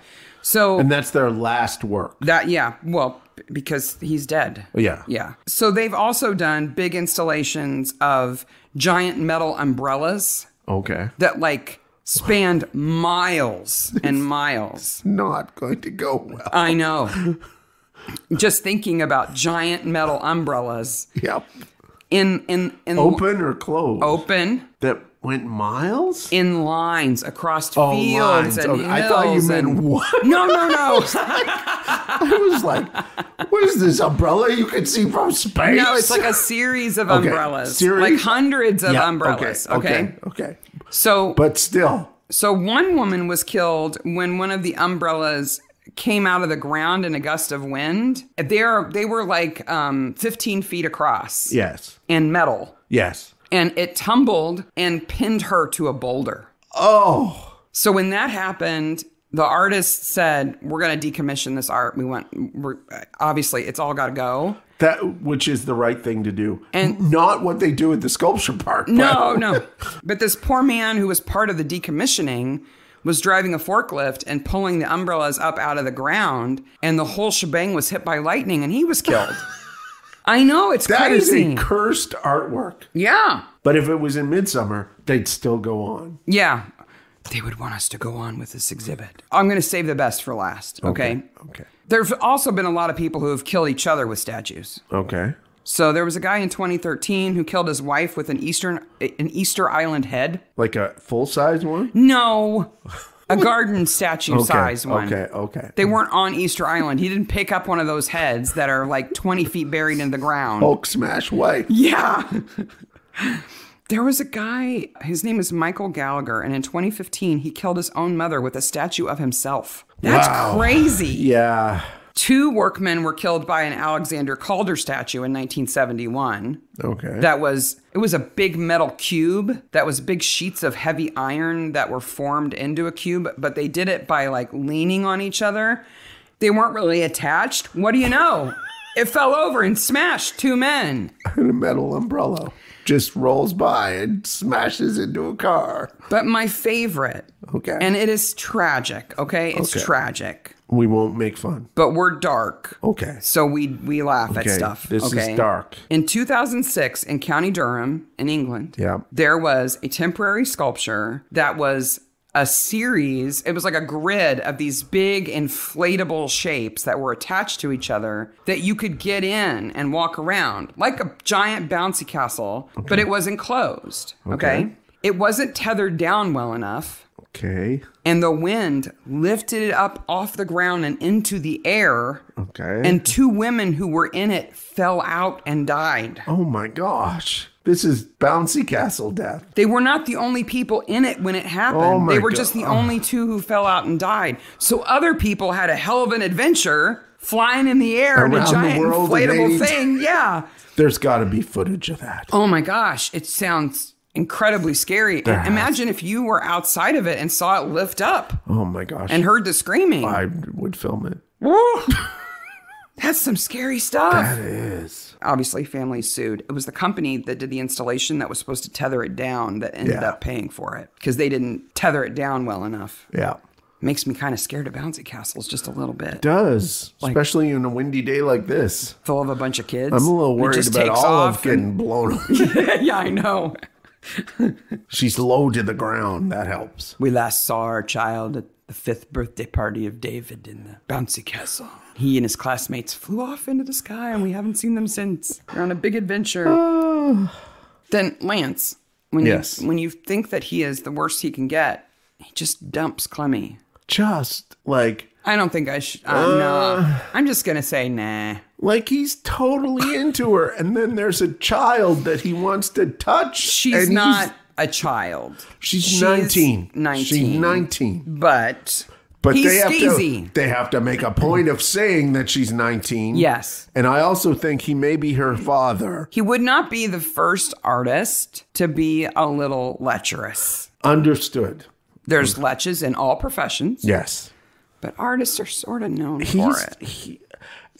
So And that's their last work. that yeah, well, because he's dead. Yeah. Yeah. So they've also done big installations of giant metal umbrellas Okay. that like spanned miles and miles. Not going to go well. I know. Just thinking about giant metal umbrellas Yep. in in in Open or closed? open That went miles? in lines across Oh, fields lines. and Okay. hills. I thought you meant and- one. No, no, no. I was like, what is this umbrella you can see from space? No, it's like a series of Okay, umbrellas. series? Like hundreds of Yeah, umbrellas. Okay, Okay. okay. So But still, so one woman was killed when one of the umbrellas came out of the ground in a gust of wind. They're they were like um, 15 feet across yes. and metal. Yes. And it tumbled and pinned her to a boulder. Oh. So when that happened, the artist said, "We're going to decommission this art. We want, we're, obviously, it's all got to go." That which is the right thing to do. And- not what they do at the sculpture park. No, no. But this poor man who was part of the decommissioning was driving a forklift and pulling the umbrellas up out of the ground, and the whole shebang was hit by lightning, and he was killed. I know it's That is crazy. a cursed artwork. yeah, But if it was in Midsomer, they'd still go on. yeah. They would want us to go on with this exhibit. I'm going to save the best for last. okay. Okay. There's also been a lot of people who have killed each other with statues. Okay. So there was a guy in 2013 who killed his wife with an Eastern an Easter Island head. Like a full size one? No, a garden statue Okay. size one. Okay. Okay. They weren't on Easter Island. He didn't pick up one of those heads that are like 20 feet buried in the ground. Hulk smash wife. Yeah. There was a guy, his name is Michael Gallagher, and in 2015, he killed his own mother with a statue of himself. That's Wow. crazy. Yeah. Two workmen were killed by an Alexander Calder statue in 1971. Okay. That was it was a big metal cube that was big sheets of heavy iron that were formed into a cube, but they did it by like leaning on each other. They weren't really attached. What do you know? it fell over and smashed two men. and a metal umbrella just rolls by and smashes into a car. But my favorite, Okay. and it is tragic, okay? It's Okay. tragic. we won't make fun. But we're dark. Okay. So we we laugh at Okay, stuff. this is dark. In 2006, in County Durham, in England, Yeah. there was a temporary sculpture that was a series. It was like a grid of these big inflatable shapes that were attached to each other that you could get in and walk around like a giant bouncy castle, but it was enclosed. Okay. Okay. It wasn't tethered down well enough Okay. and the wind lifted it up off the ground and into the air. Okay. And two women who were in it fell out and died. oh my gosh. This is bouncy castle death. They were not the only people in it when it happened. Oh my they were God. just the oh. only two who fell out and died. So other people had a hell of an adventure flying in the air in a Around giant inflatable thing. Yeah. There's got to be footage of that. Oh my gosh. It sounds incredibly scary. Imagine if you were outside of it and saw it lift up Oh my gosh. and heard the screaming. I would film it. That's some scary stuff. That is. Obviously, families sued. It was the company that did the installation that was supposed to tether it down that ended Yeah. up paying for it because they didn't tether it down well enough. Yeah. Makes me kind of scared of bouncy castles just a little bit. Does. Especially in a windy day like this. Full of a bunch of kids. I'm a little worried about Olive getting blown. and- yeah, I know. She's low to the ground. That helps. We last saw our child at the fifth birthday party of David in the bouncy castle. He and his classmates flew off into the sky, and we haven't seen them since. They're on a big adventure. then Lance, when Yes. you when you think that he is the worst he can get, he just dumps Clemmy. Just like I don't think I should. Uh, no, I'm just gonna say nah. Like he's totally into her, and then there's a child that he wants to touch. She's not a child. She's, 19. 19. She's 19. But But he's they have skeezy. to they have to make a point of saying that she's 19. Yes. And I also think he may be her father. He would not be the first artist to be a little lecherous. Understood. There's leches in all professions, Yes. but artists are sort of known for He's it. he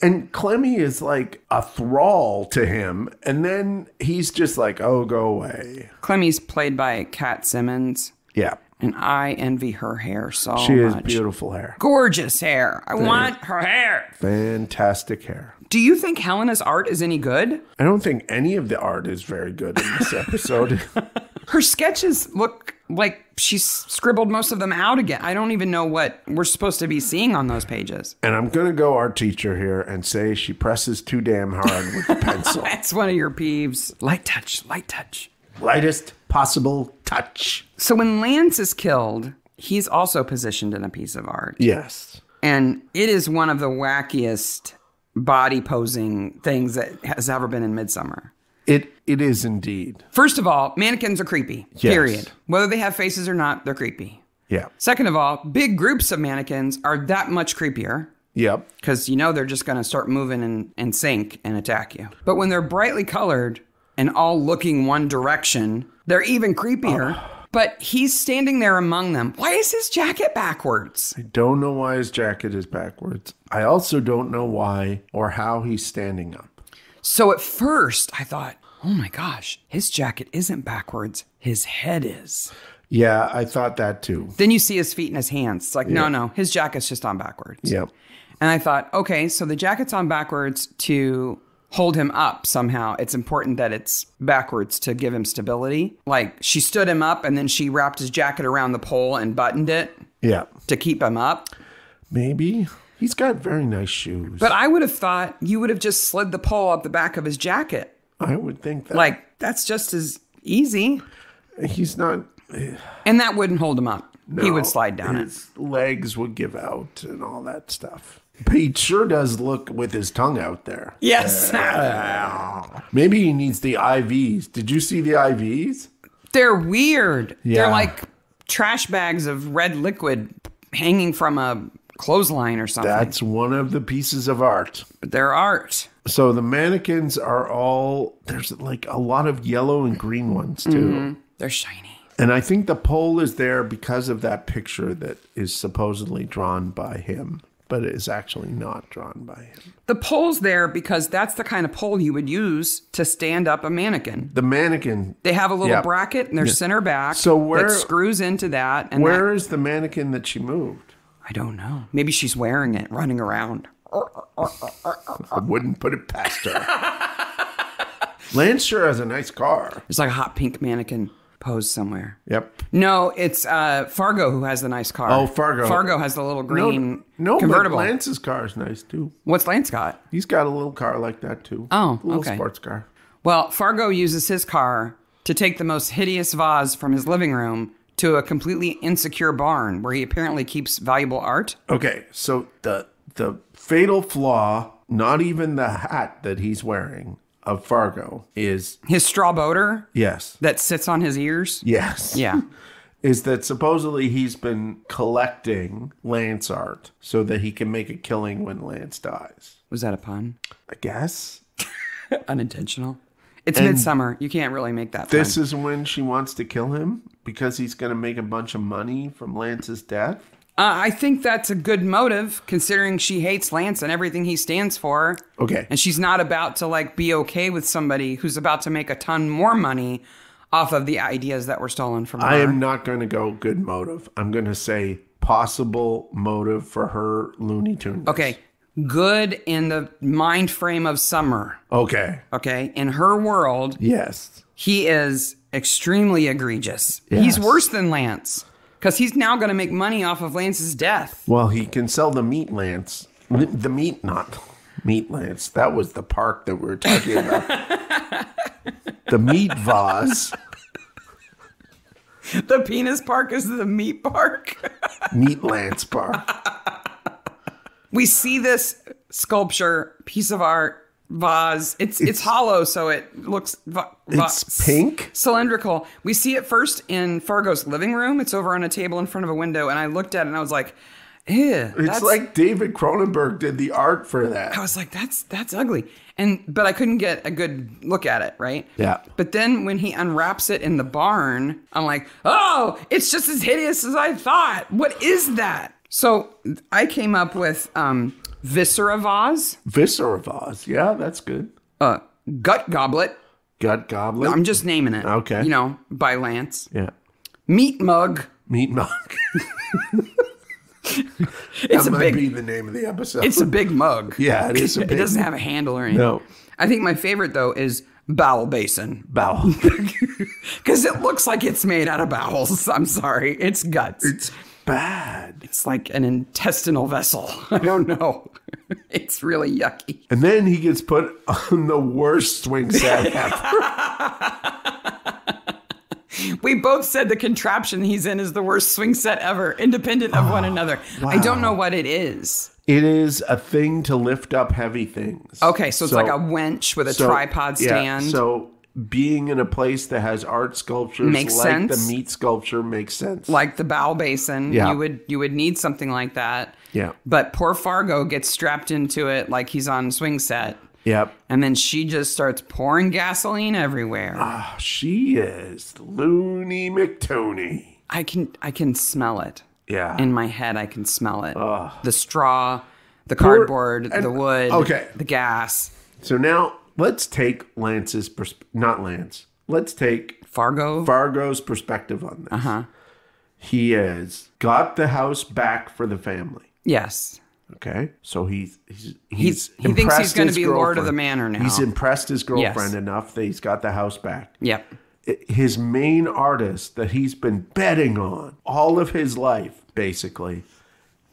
and Clemmy is like a thrall to him, and then he's just like, "Oh, go away." Clemmy's played by Kat Simmons, Yeah, and I envy her hair so she has much. beautiful hair, Gorgeous hair. I want her hair. fantastic hair. Do you think Helena's art is any good? I don't think any of the art is very good in this episode. Her sketches look like she's scribbled most of them out again. I don't even know what we're supposed to be seeing on those pages. and I'm gonna go art teacher here and say she presses too damn hard with the pencil. That's one of your peeves. Light touch, light touch. Lightest possible touch. So when Lance is killed, he's also positioned in a piece of art. Yes. And it is one of the wackiest body posing things that has ever been in Midsomer. It it is indeed. First of all, mannequins are creepy. Yes. Period. Whether they have faces or not, they're creepy. Yeah. Second of all, big groups of mannequins are that much creepier Yep. because you know they're just going to start moving and, and sink and attack you. But when they're brightly colored and all looking one direction, they're even creepier. Oh. But he's standing there among them. Why is his jacket backwards? I don't know why his jacket is backwards. I also don't know why or how he's standing up. So at first, I thought, oh my gosh, his jacket isn't backwards, his head is. Yeah, I thought that too. Then you see his feet and his hands. It's like, no, no, his jacket's just on backwards. Yep. And I thought, okay, so the jacket's on backwards to hold him up somehow. It's important that it's backwards to give him stability. Like she stood him up and then she wrapped his jacket around the pole and buttoned it Yeah. to keep him up. Maybe. He's got very nice shoes. But I would have thought you would have just slid the pole up the back of his jacket. I would think that. Like that's just as easy. he's not. Eh. And that wouldn't hold him up. he would slide down it. His legs would give out and all that stuff. But he sure does look with his tongue out there. Yes. Maybe he needs the IVs. Did you see the IVs? They're weird. Yeah. They're like trash bags of red liquid hanging from a clothesline or something. That's one of the pieces of art. but they're art. So the mannequins are all there's like a lot of yellow and green ones too. Mm-hmm. They're shiny. And I think the pole is there because of that picture that is supposedly drawn by him, but it is actually not drawn by him. The pole's there because that's the kind of pole you would use to stand up a mannequin. The mannequin They have a little Yeah. bracket in their center back So where- that screws into that. And Where that- is the mannequin that she moved? I don't know. Maybe she's wearing it, running around. I wouldn't put it past her. Lance sure has a nice car. It's like a hot pink mannequin posed somewhere. Yep. No, it's uh, Fargo who has the nice car. Oh, Fargo. Fargo has the little green no, convertible. but Lance's car is nice too. What's Lance got? He's got a little car like that too. Oh, a little okay. sports car. Well, Fargo uses his car to take the most hideous vase from his living room to a completely insecure barn where he apparently keeps valuable art. Okay, so the the fatal flaw, not even the hat that he's wearing of Fargo, is His straw boater yes, that sits on his ears. yes, Yeah. is that supposedly he's been collecting Lance art so that he can make a killing when Lance dies. Was that a pun? I guess Unintentional. It's Midsomer. You can't really make that this fun. is when she wants to kill him because he's going to make a bunch of money from Lance's death. Uh, I think that's a good motive, considering she hates Lance and everything he stands for. Okay. And she's not about to like be okay with somebody who's about to make a ton more money off of the ideas that were stolen from her. I am not going to go good motive. I'm going to say possible motive for her Looney Tunes. Okay. Good in the mind frame of summer. Okay. Okay. In her world, Yes. he is extremely egregious. Yes. He's worse than Lance because he's now going to make money off of Lance's death. Well, he can sell the meat lance. The meat, not meat lance. That was the park that we were talking about. the meat vase, The penis park is the meat park. meat lance park. we see this sculpture piece of art vase. It's it's, hollow, so it looks va- va- It's pink? cylindrical. We see it first in Fargo's living room. It's over on a table in front of a window, and I looked at it and I was like, "Ew." It's like David Cronenberg did the art for that. I was like, "That's that's ugly," and but I couldn't get a good look at it, right? Yeah. But then when he unwraps it in the barn, I'm like, "Oh, it's just as hideous as I thought. What is that?" So I came up with um, viscera vase, Viscera vase. Yeah, that's good. uh, gut goblet. Gut goblet. I'm just naming it. Okay. You know, by Lance. yeah. Meat mug. Meat mug. It's that a might big. be the name of the episode. It's a big mug. Yeah, it is a It doesn't have a handle or anything. No. I think my favorite though is bowel basin bowel. because it looks like it's made out of bowels. I'm sorry, it's guts. it's bad. It's like an intestinal vessel. I don't know. It's really yucky. And then he gets put on the worst swing set ever. We both said the contraption he's in is the worst swing set ever, independent of one oh, another. I don't know what it is. It is a thing to lift up heavy things. Okay, so it's like a winch with a so- tripod yeah, stand. so being in a place that has art sculptures Makes like sense. the meat sculpture makes sense. like the bowel basin, Yeah. you would you would need something like that. Yeah. But poor Fargo gets strapped into it like he's on swing set. yep. And then she just starts pouring gasoline everywhere. Ah, she is Looney McTony. I can I can smell it. Yeah. In my head I can smell it. The straw, the cardboard, and- the wood, okay. the gas. So now let's take Lance's pers- not Lance. Let's take Fargo. Fargo's perspective on this. Uh-huh. He has got the house back for the family. yes. Okay, so he's he's he's He's- he thinks he's gonna his be Lord of the Manor now. He's impressed his girlfriend Yes. enough that he's got the house back. Yep. His main artist that he's been betting on all of his life, basically,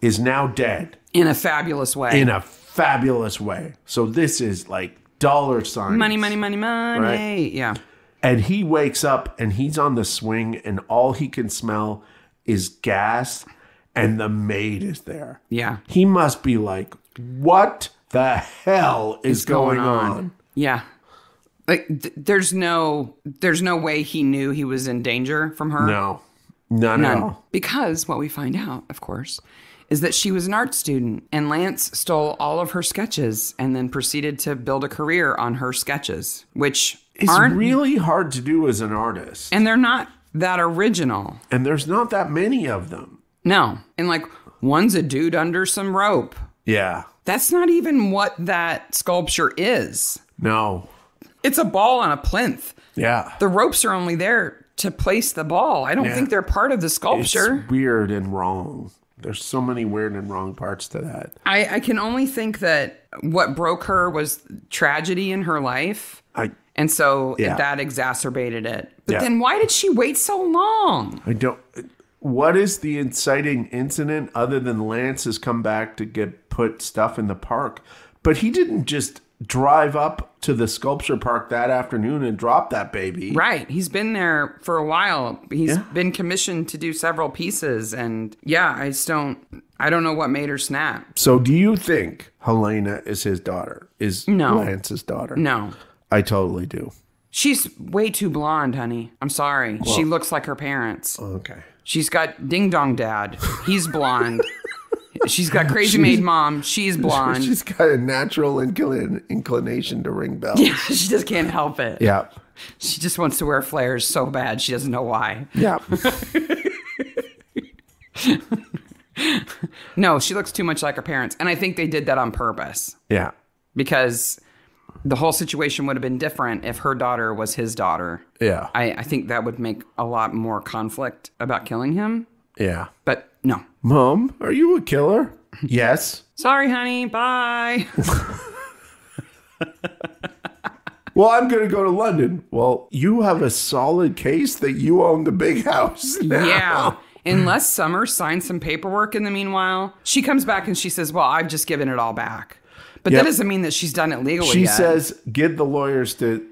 is now dead In a fabulous way. in a fabulous way. So this is like dollar signs. money, money, money, money. Right. Yeah. And he wakes up and he's on the swing, and all he can smell is gas, and the maid is there. Yeah. He must be like, what the hell is going, on? Yeah. Like th- there's no there's no way he knew he was in danger from her. No, none, at None. all. Because what we find out, of course, is that she was an art student and Lance stole all of her sketches and then proceeded to build a career on her sketches, which It's aren't really hard to do as an artist, and they're not that original. and there's not that many of them. No. And like one's a dude under some rope. Yeah, That's not even what that sculpture is. no, It's a ball on a plinth. yeah. The ropes are only there to place the ball. I don't Yeah. think they're part of the sculpture. It's sculpture. weird and wrong. There's so many weird and wrong parts to that. I, I can only think that what broke her was tragedy in her life. I And so Yeah. that exacerbated it. But Yeah. then why did she wait so long? I don't. What is the inciting incident other than Lance has come back to get put stuff in the park? But he didn't just drive up to the sculpture park that afternoon and drop that baby. Right. He's been there for a while. He's Yeah. been commissioned to do several pieces. And yeah, I just don't, I don't know what made her snap. So, do you think Helena is his daughter? Is No. Lance's daughter? No. I totally do. She's way too blonde, honey. I'm sorry. she looks like her parents. Okay. She's got Ding Dong Dad. He's blonde. She's got Crazy Maid Mom. She's blonde. She's got a natural inclin- inclination to ring bells. Yeah, she just can't help it. Yeah. She just wants to wear flares so bad she doesn't know why. Yeah. No, she looks too much like her parents. And I think they did that on purpose yeah. because the whole situation would have been different if her daughter was his daughter. Yeah. I, I think that would make a lot more conflict about killing him. Yeah. But no. Mom, are you a killer? yes. Sorry, honey. Bye. Well, I'm going to go to London. Well, you have a solid case that you own the big house. now. Yeah. Unless Summer signs some paperwork in the meanwhile, she comes back and she says, Well, I've just given it all back. But Yep. that doesn't mean that she's done it legally She yet. says, get the lawyers to g-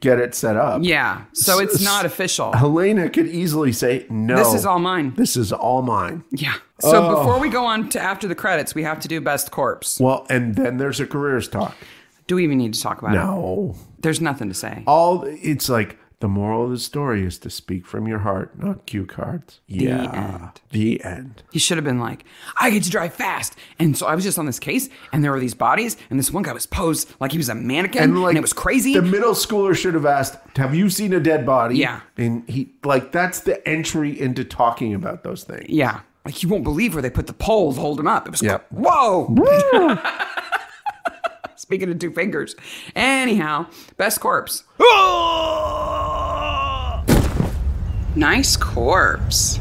get it set up. yeah. So it's not official. Helena could easily say, no. This is all mine. This is all mine. Yeah. So Oh. before we go on to after the credits, we have to do best corpse. Well, and then there's a careers talk. Do we even need to talk about it? No. There's nothing to say. All it's like the moral of the story is to speak from your heart, not cue cards. Yeah. end. The end. He should have been like, I get to drive fast. And so I was just on this case, and there were these bodies, and this one guy was posed like he was a mannequin, and, like it was crazy. The middle schooler should have asked, "Have you seen a dead body?" Yeah. and he like that's the entry into talking about those things. yeah. Like, you won't believe where they put the pole to hold him up. It was, Yep. whoa. Speaking of two fingers. Anyhow, best corpse. nice corpse.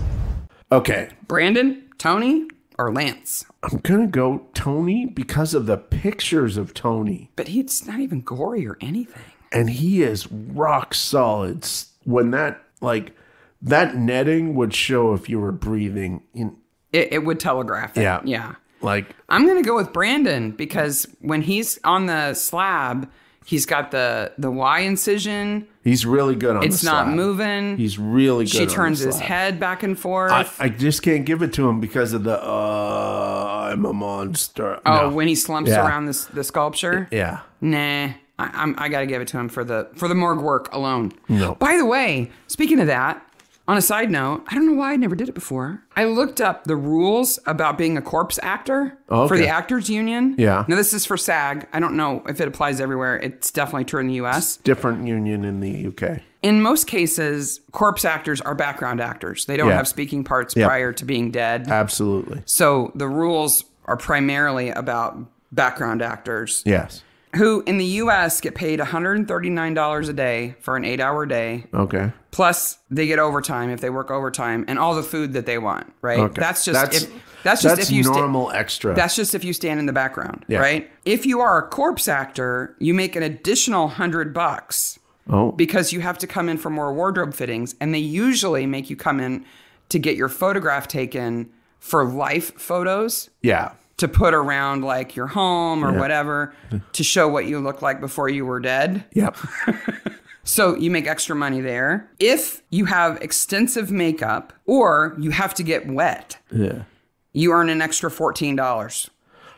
Okay, Brandon, Tony, or Lance? I'm gonna go Tony because of the pictures of Tony, But he's not even gory or anything. and he is rock solid. When that like that netting would show if you were breathing in. It, it would telegraph it. Yeah. Yeah. Like I'm going to go with Brandon because when he's on the slab, he's got the the Y incision. he's really good on. It's not slab. moving. He's really good. she turns his head back and forth. I, I just can't give it to him because of the uh, I'm a monster. oh, No. when he slumps Yeah. around this the sculpture. yeah. Nah, I, I'm, I got to give it to him for the for the morgue work alone. No. By the way, speaking of that, on a side note, I don't know why I never did it before. I looked up the rules about being a corpse actor Oh, for the Actors Union. Yeah. Now this is for SAG. I don't know if it applies everywhere. It's definitely true in the U.S. Different union in the UK. In most cases, corpse actors are background actors. They don't Yeah. have speaking parts Yeah. prior to being dead. Absolutely. So the rules are primarily about background actors Yes. Who in the US get paid $139 a day for an eight hour day. Okay. Plus, they get overtime if they work overtime and all the food that they want, right? Okay. That's just that's if, that's just that's if you normal extra. that's just if you stand in the background, Yeah. right? If you are a corpse actor, you make an additional hundred bucks oh. because you have to come in for more wardrobe fittings, and they usually make you come in to get your photograph taken for life photos yeah. To put around like your home or Yeah. whatever to show what you look like before you were dead. Yep. So you make extra money there. If you have extensive makeup or you have to get wet, yeah. you earn an extra $14.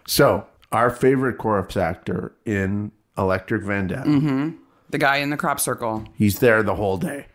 So our favorite corpse actor in Electric Vendetta, Mm-hmm. The guy in the crop circle. he's there the whole day.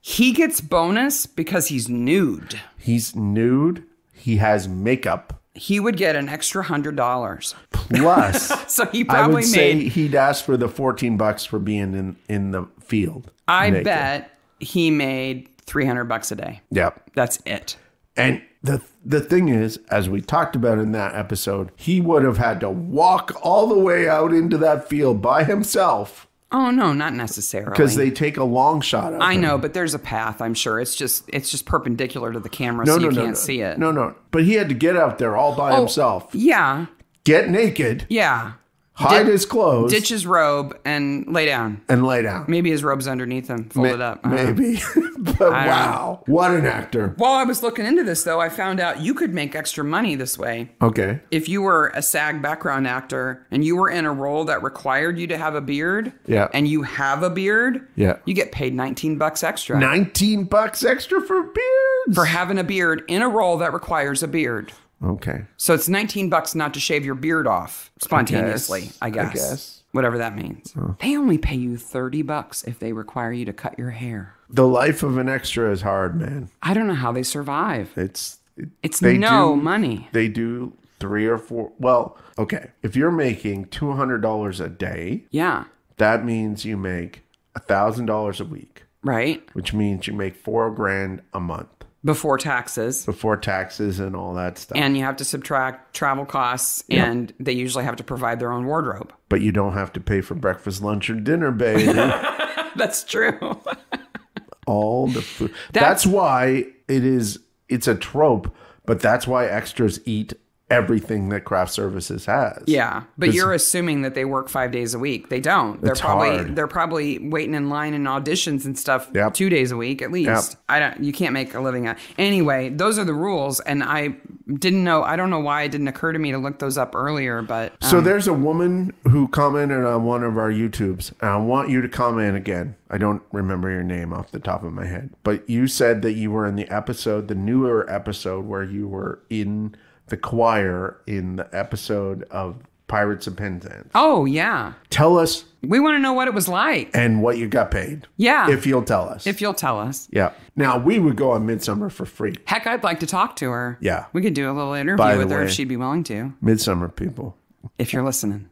He gets bonus because he's nude. He's nude. He has makeup. He would get an extra $100. Plus, So he probably I would say made he'd ask for the 14 bucks for being in, in the field. I naked. bet he made 300 bucks a day. Yep. That's it. And the the thing is, as we talked about in that episode, he would have had to walk all the way out into that field by himself Oh no, not necessarily. because they take a long shot. I him. know, but there's a path. I'm sure it's just it's just perpendicular to the camera, so you can't no. see it. No, no. But he had to get out there all by Oh, himself, Yeah, get naked, yeah. Hide Di- his clothes, Ditch his robe and lay down. and lay down. Maybe his robe's underneath him, fold Ma- it up. I. Maybe. but wow, what an actor. While I was looking into this, though, I found out you could make extra money this way. Okay. If you were a SAG background actor and you were in a role that required you to have a beard, Yeah. and you have a beard, Yeah. you get paid 19 bucks extra 19 bucks extra for beards. for having a beard in a role that requires a beard. Okay. So it's 19 bucks not to shave your beard off spontaneously, I guess. I guess. Whatever that means. Oh. They only pay you 30 bucks if they require you to cut your hair. The life of an extra is hard, man. I don't know how they survive. It's it- It's they no do- money. They do three or four. Well, okay. If you're making two hundred dollars a day, Yeah. that means you make a thousand dollars a week, Right? which means you make four grand a month Before taxes. before taxes and all that stuff. And you have to subtract travel costs, and they usually have to provide their own wardrobe. but you don't have to pay for breakfast, lunch, or dinner, baby. That's true. all the food. That's- That's, why it is. It's a trope, but that's why extras eat everything that craft services has. Yeah, but you're assuming that they work five days a week. They don't. They're probably hard. they're probably waiting in line in auditions and stuff Yep. two days a week at least. I don't. You can't make a living at. Anyway, those are the rules, and I didn't know. I don't know why it didn't occur to me to look those up earlier, but um, So there's a woman who commented on one of our YouTubes, and I want you to comment again. I don't remember your name off the top of my head, but you said that you were in the episode, the newer episode, where you were in the choir in the episode of Pirates of Penzance. oh yeah, Tell us we want to know what it was like. and what you got paid. Yeah. If you'll tell us. If you'll tell us. yeah. Now we would go on Midsomer for free. Heck, I'd like to talk to her. Yeah. we could do a little interview By with her way- if she'd be willing to. Midsomer people. If you're listening,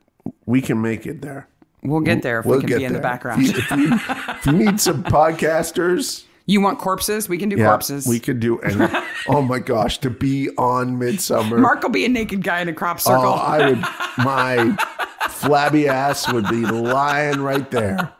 We can make it there. we'll get there if We'll we can get be in the there. background. If you need some podcasters, you want corpses? We can do yeah, corpses. we could do any. oh my gosh, to be on Midsomer. Mark will be a naked guy in a crop circle. Oh, I would. My flabby ass would be lying right there.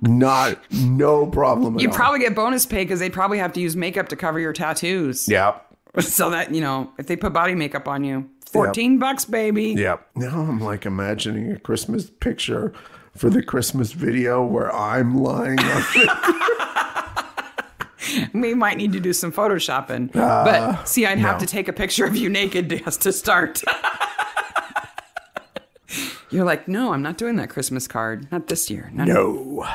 Not no problem You all. probably get bonus pay because they probably have to use makeup to cover your tattoos. Yep. So that, you know, if they put body makeup on you, 14 bucks, baby. Yep. Now I'm like imagining a Christmas picture for the Christmas video where I'm lying on We might need to do some photoshopping. Uh, but see, I'd have to take a picture of you naked just to start. You're like, no, I'm not doing that Christmas card. Not this year. Not No.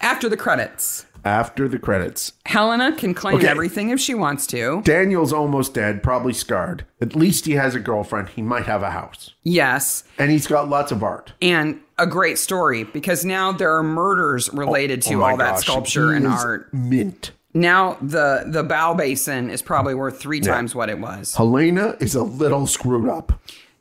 After the credits, After the credits, Helena can claim Okay. everything if she wants to. Daniel's almost dead, probably scarred. At least he has a girlfriend. He might have a house. Yes. And he's got lots of art. And a great story because now there are murders related to Oh all that sculpture he and art. Mint. Now the the bow basin is probably worth three times what it was. Helena is a little screwed up.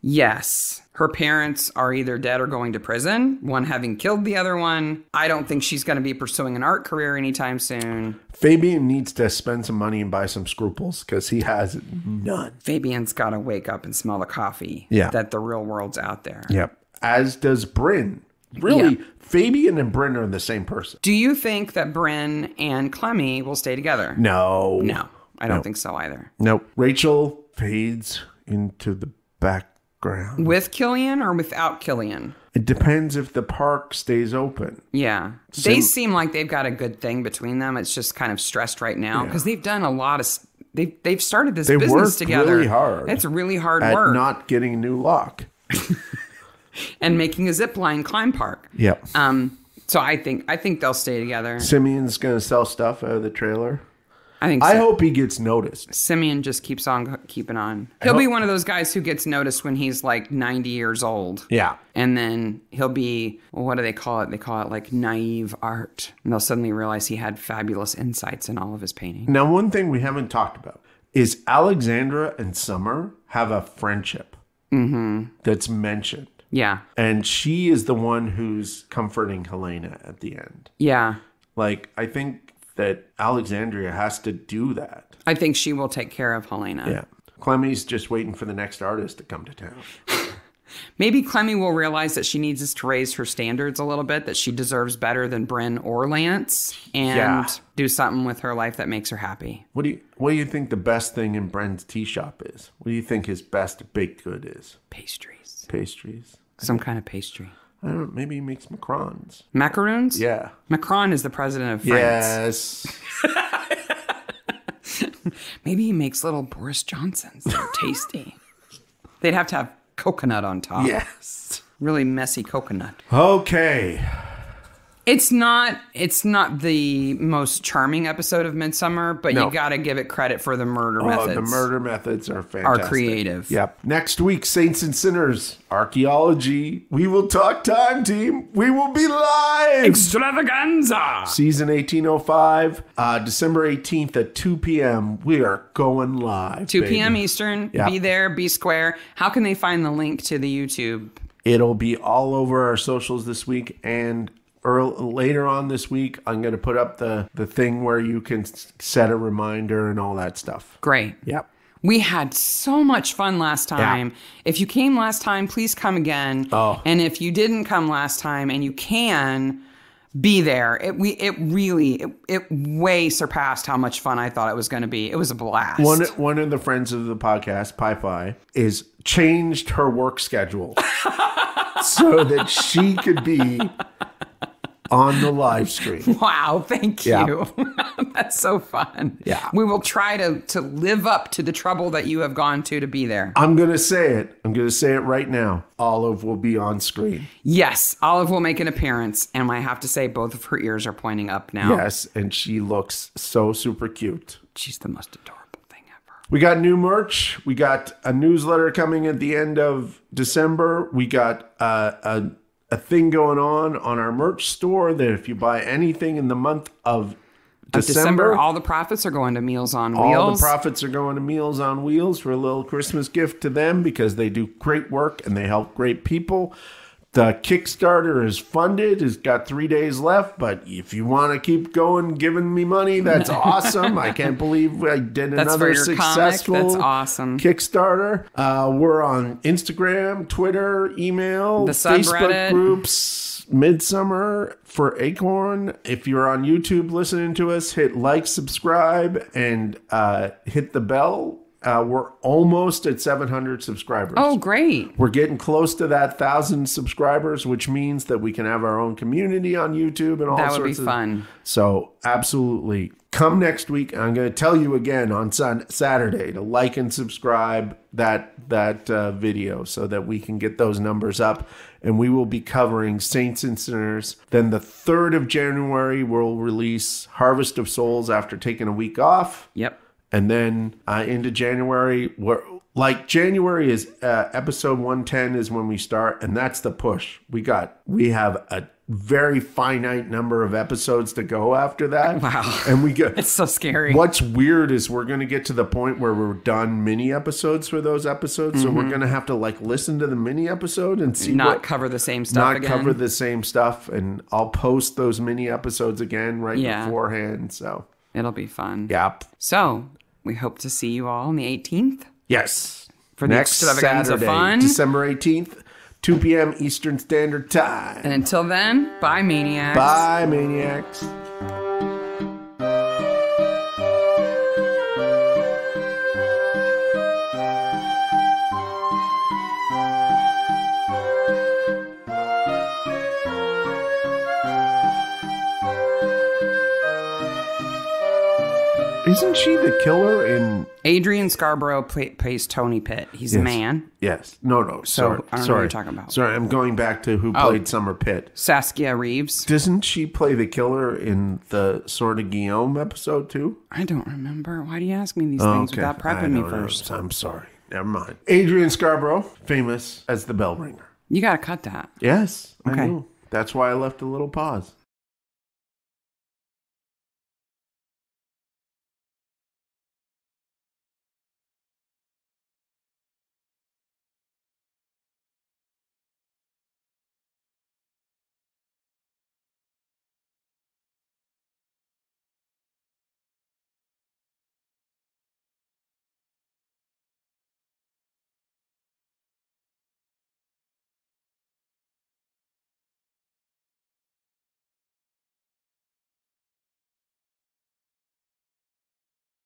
Yes. Her parents are either dead or going to prison, one having killed the other one. I don't think she's going to be pursuing an art career anytime soon. Fabian needs to spend some money and buy some scruples because he has none. Fabian's got to wake up and smell the coffee Yeah. that the real world's out there. Yep. As does Bryn. Really, Yeah. Fabian and Bryn are the same person. Do you think that Bryn and Clemmy will stay together? No. No, I don't think so either. Nope. Rachel fades into the background. With Killian or without Killian? It depends if the park stays open. Yeah. They seem like they've got a good thing between them. It's just kind of stressed right now because they've done a lot of. They've, they've started this They business together. really hard It's really hard work. not getting a new lock. and making a zip line climb park. Yep. Um, so I think I think they'll stay together. Simeon's going to sell stuff out of the trailer. I think I hope he gets noticed. Simeon just keeps on keeping on. He'll be one of those guys who gets noticed when he's like 90 years old. Yeah. And then he'll be, well, what do they call it? They call it like naive art. And they'll suddenly realize he had fabulous insights in all of his painting. Now, one thing we haven't talked about is Alexandra and Summer have a friendship that's mentioned. Yeah. And she is the one who's comforting Helena at the end. Yeah. Like, I think that Alexandria has to do that. I think she will take care of Helena. Yeah. Clemmy's just waiting for the next artist to come to town. Maybe Clemmy will realize that she needs us to raise her standards a little bit, that she deserves better than Bryn or Lance, and Yeah. do something with her life that makes her happy. What do you What do you think the best thing in Bren's tea shop is? What do you think his best baked good is? Pastries. Pastries. Some kind of pastry. I don't know. Maybe he makes macarons. Macaroons? Yeah. Macron is the president of France. Yes. Maybe he makes little Boris Johnsons. They're tasty. They'd have to have coconut on top. yes. Really messy coconut. Okay. It's not it's not the most charming episode of Midsomer, but No. you gotta give it credit for the murder Oh, methods. the murder methods are fantastic. Are creative. Yep. Next week, Saints and Sinners, archaeology. We will talk time, team. We will be live. Extravaganza! Season 1805, uh, December 18th at 2 p.m. We are going live. 2 baby. p.m. Eastern. Yeah. Be there, be square. How can they find the link to the YouTube? It'll be all over our socials this week and earl later on this week. I'm going to put up the the thing where you can set a reminder and all that stuff. Great. Yep. We had so much fun last time. If you came last time, please come again. Oh. And if you didn't come last time and you can, be there. It we it really it, it way surpassed how much fun I thought it was going to be. It was a blast. One one of the friends of the podcast, Pi Phi, is changed her work schedule so that she could be on the live stream. Wow, thank Yeah. you. That's so fun. Yeah. We will try to to live up to the trouble that you have gone to to be there. I'm gonna say it. I'm gonna say it right now. Olive will be on screen. Yes, Olive will make an appearance and I have to say both of her ears are pointing up now. Yes, and she looks so super cute. She's the most adorable thing ever. We got new merch. We got a newsletter coming at the end of December. We got uh, a a thing going on on our merch store that if you buy anything in the month of December, December, all the profits are going to Meals on Wheels. all the profits are going to Meals on Wheels for a little Christmas gift to them because they do great work and they help great people. The Kickstarter is funded. It's got three days left, but if you want to keep going, giving me money, that's awesome. I can't believe I did That's another comic. successful That's awesome. Kickstarter. Uh, we're on Instagram, Twitter, email, The Facebook groups, Midsomer for Acorn. If you're on YouTube listening to us, hit like, subscribe, and uh, hit the bell. Uh, we're almost at 700 subscribers. oh, great. We're getting close to that thousand subscribers, which means that we can have our own community on YouTube and all That would sorts be of fun. so absolutely, come next week. I'm going to tell you again on sun- Saturday to like and subscribe that that uh, video so that we can get those numbers up. And we will be covering Saints and Sinners. Then the third of January, we'll release Harvest of Souls after taking a week off Yep. And then uh, into January, where like January is uh, episode one ten is when we start, and that's the push. We got we have a very finite number of episodes to go after that. Wow. and we get. It's so scary. What's weird is we're going to get to the point where we're done mini episodes for those episodes, so we're going to have to like listen to the mini episode and see Mm-hmm. Not what, cover the same stuff not again. cover the same stuff, and I'll post those mini episodes again right Yeah. beforehand. So, It'll be fun. yep. So we hope to see you all on the 18th. Yes. For the extravaganza fun. December 18th, 2 p.m. Eastern Standard Time. And until then, bye, maniacs. Bye, maniacs. Isn't she the killer in? Adrian Scarborough play, plays Tony Pitt. He's a man. Yes. No, no. Sorry. I don't know what sorry. you're talking about. Oh. Sorry, I'm going back to who oh. played Summer Pitt. Saskia Reeves. Doesn't she play the killer in the Sword of Guillaume episode too? I don't remember. Why do you ask me these things without prepping me know. first? I'm sorry. Never mind. Adrian Scarborough, famous as the bell ringer. You got to cut that. Yes, I Okay. know. That's why I left a little pause.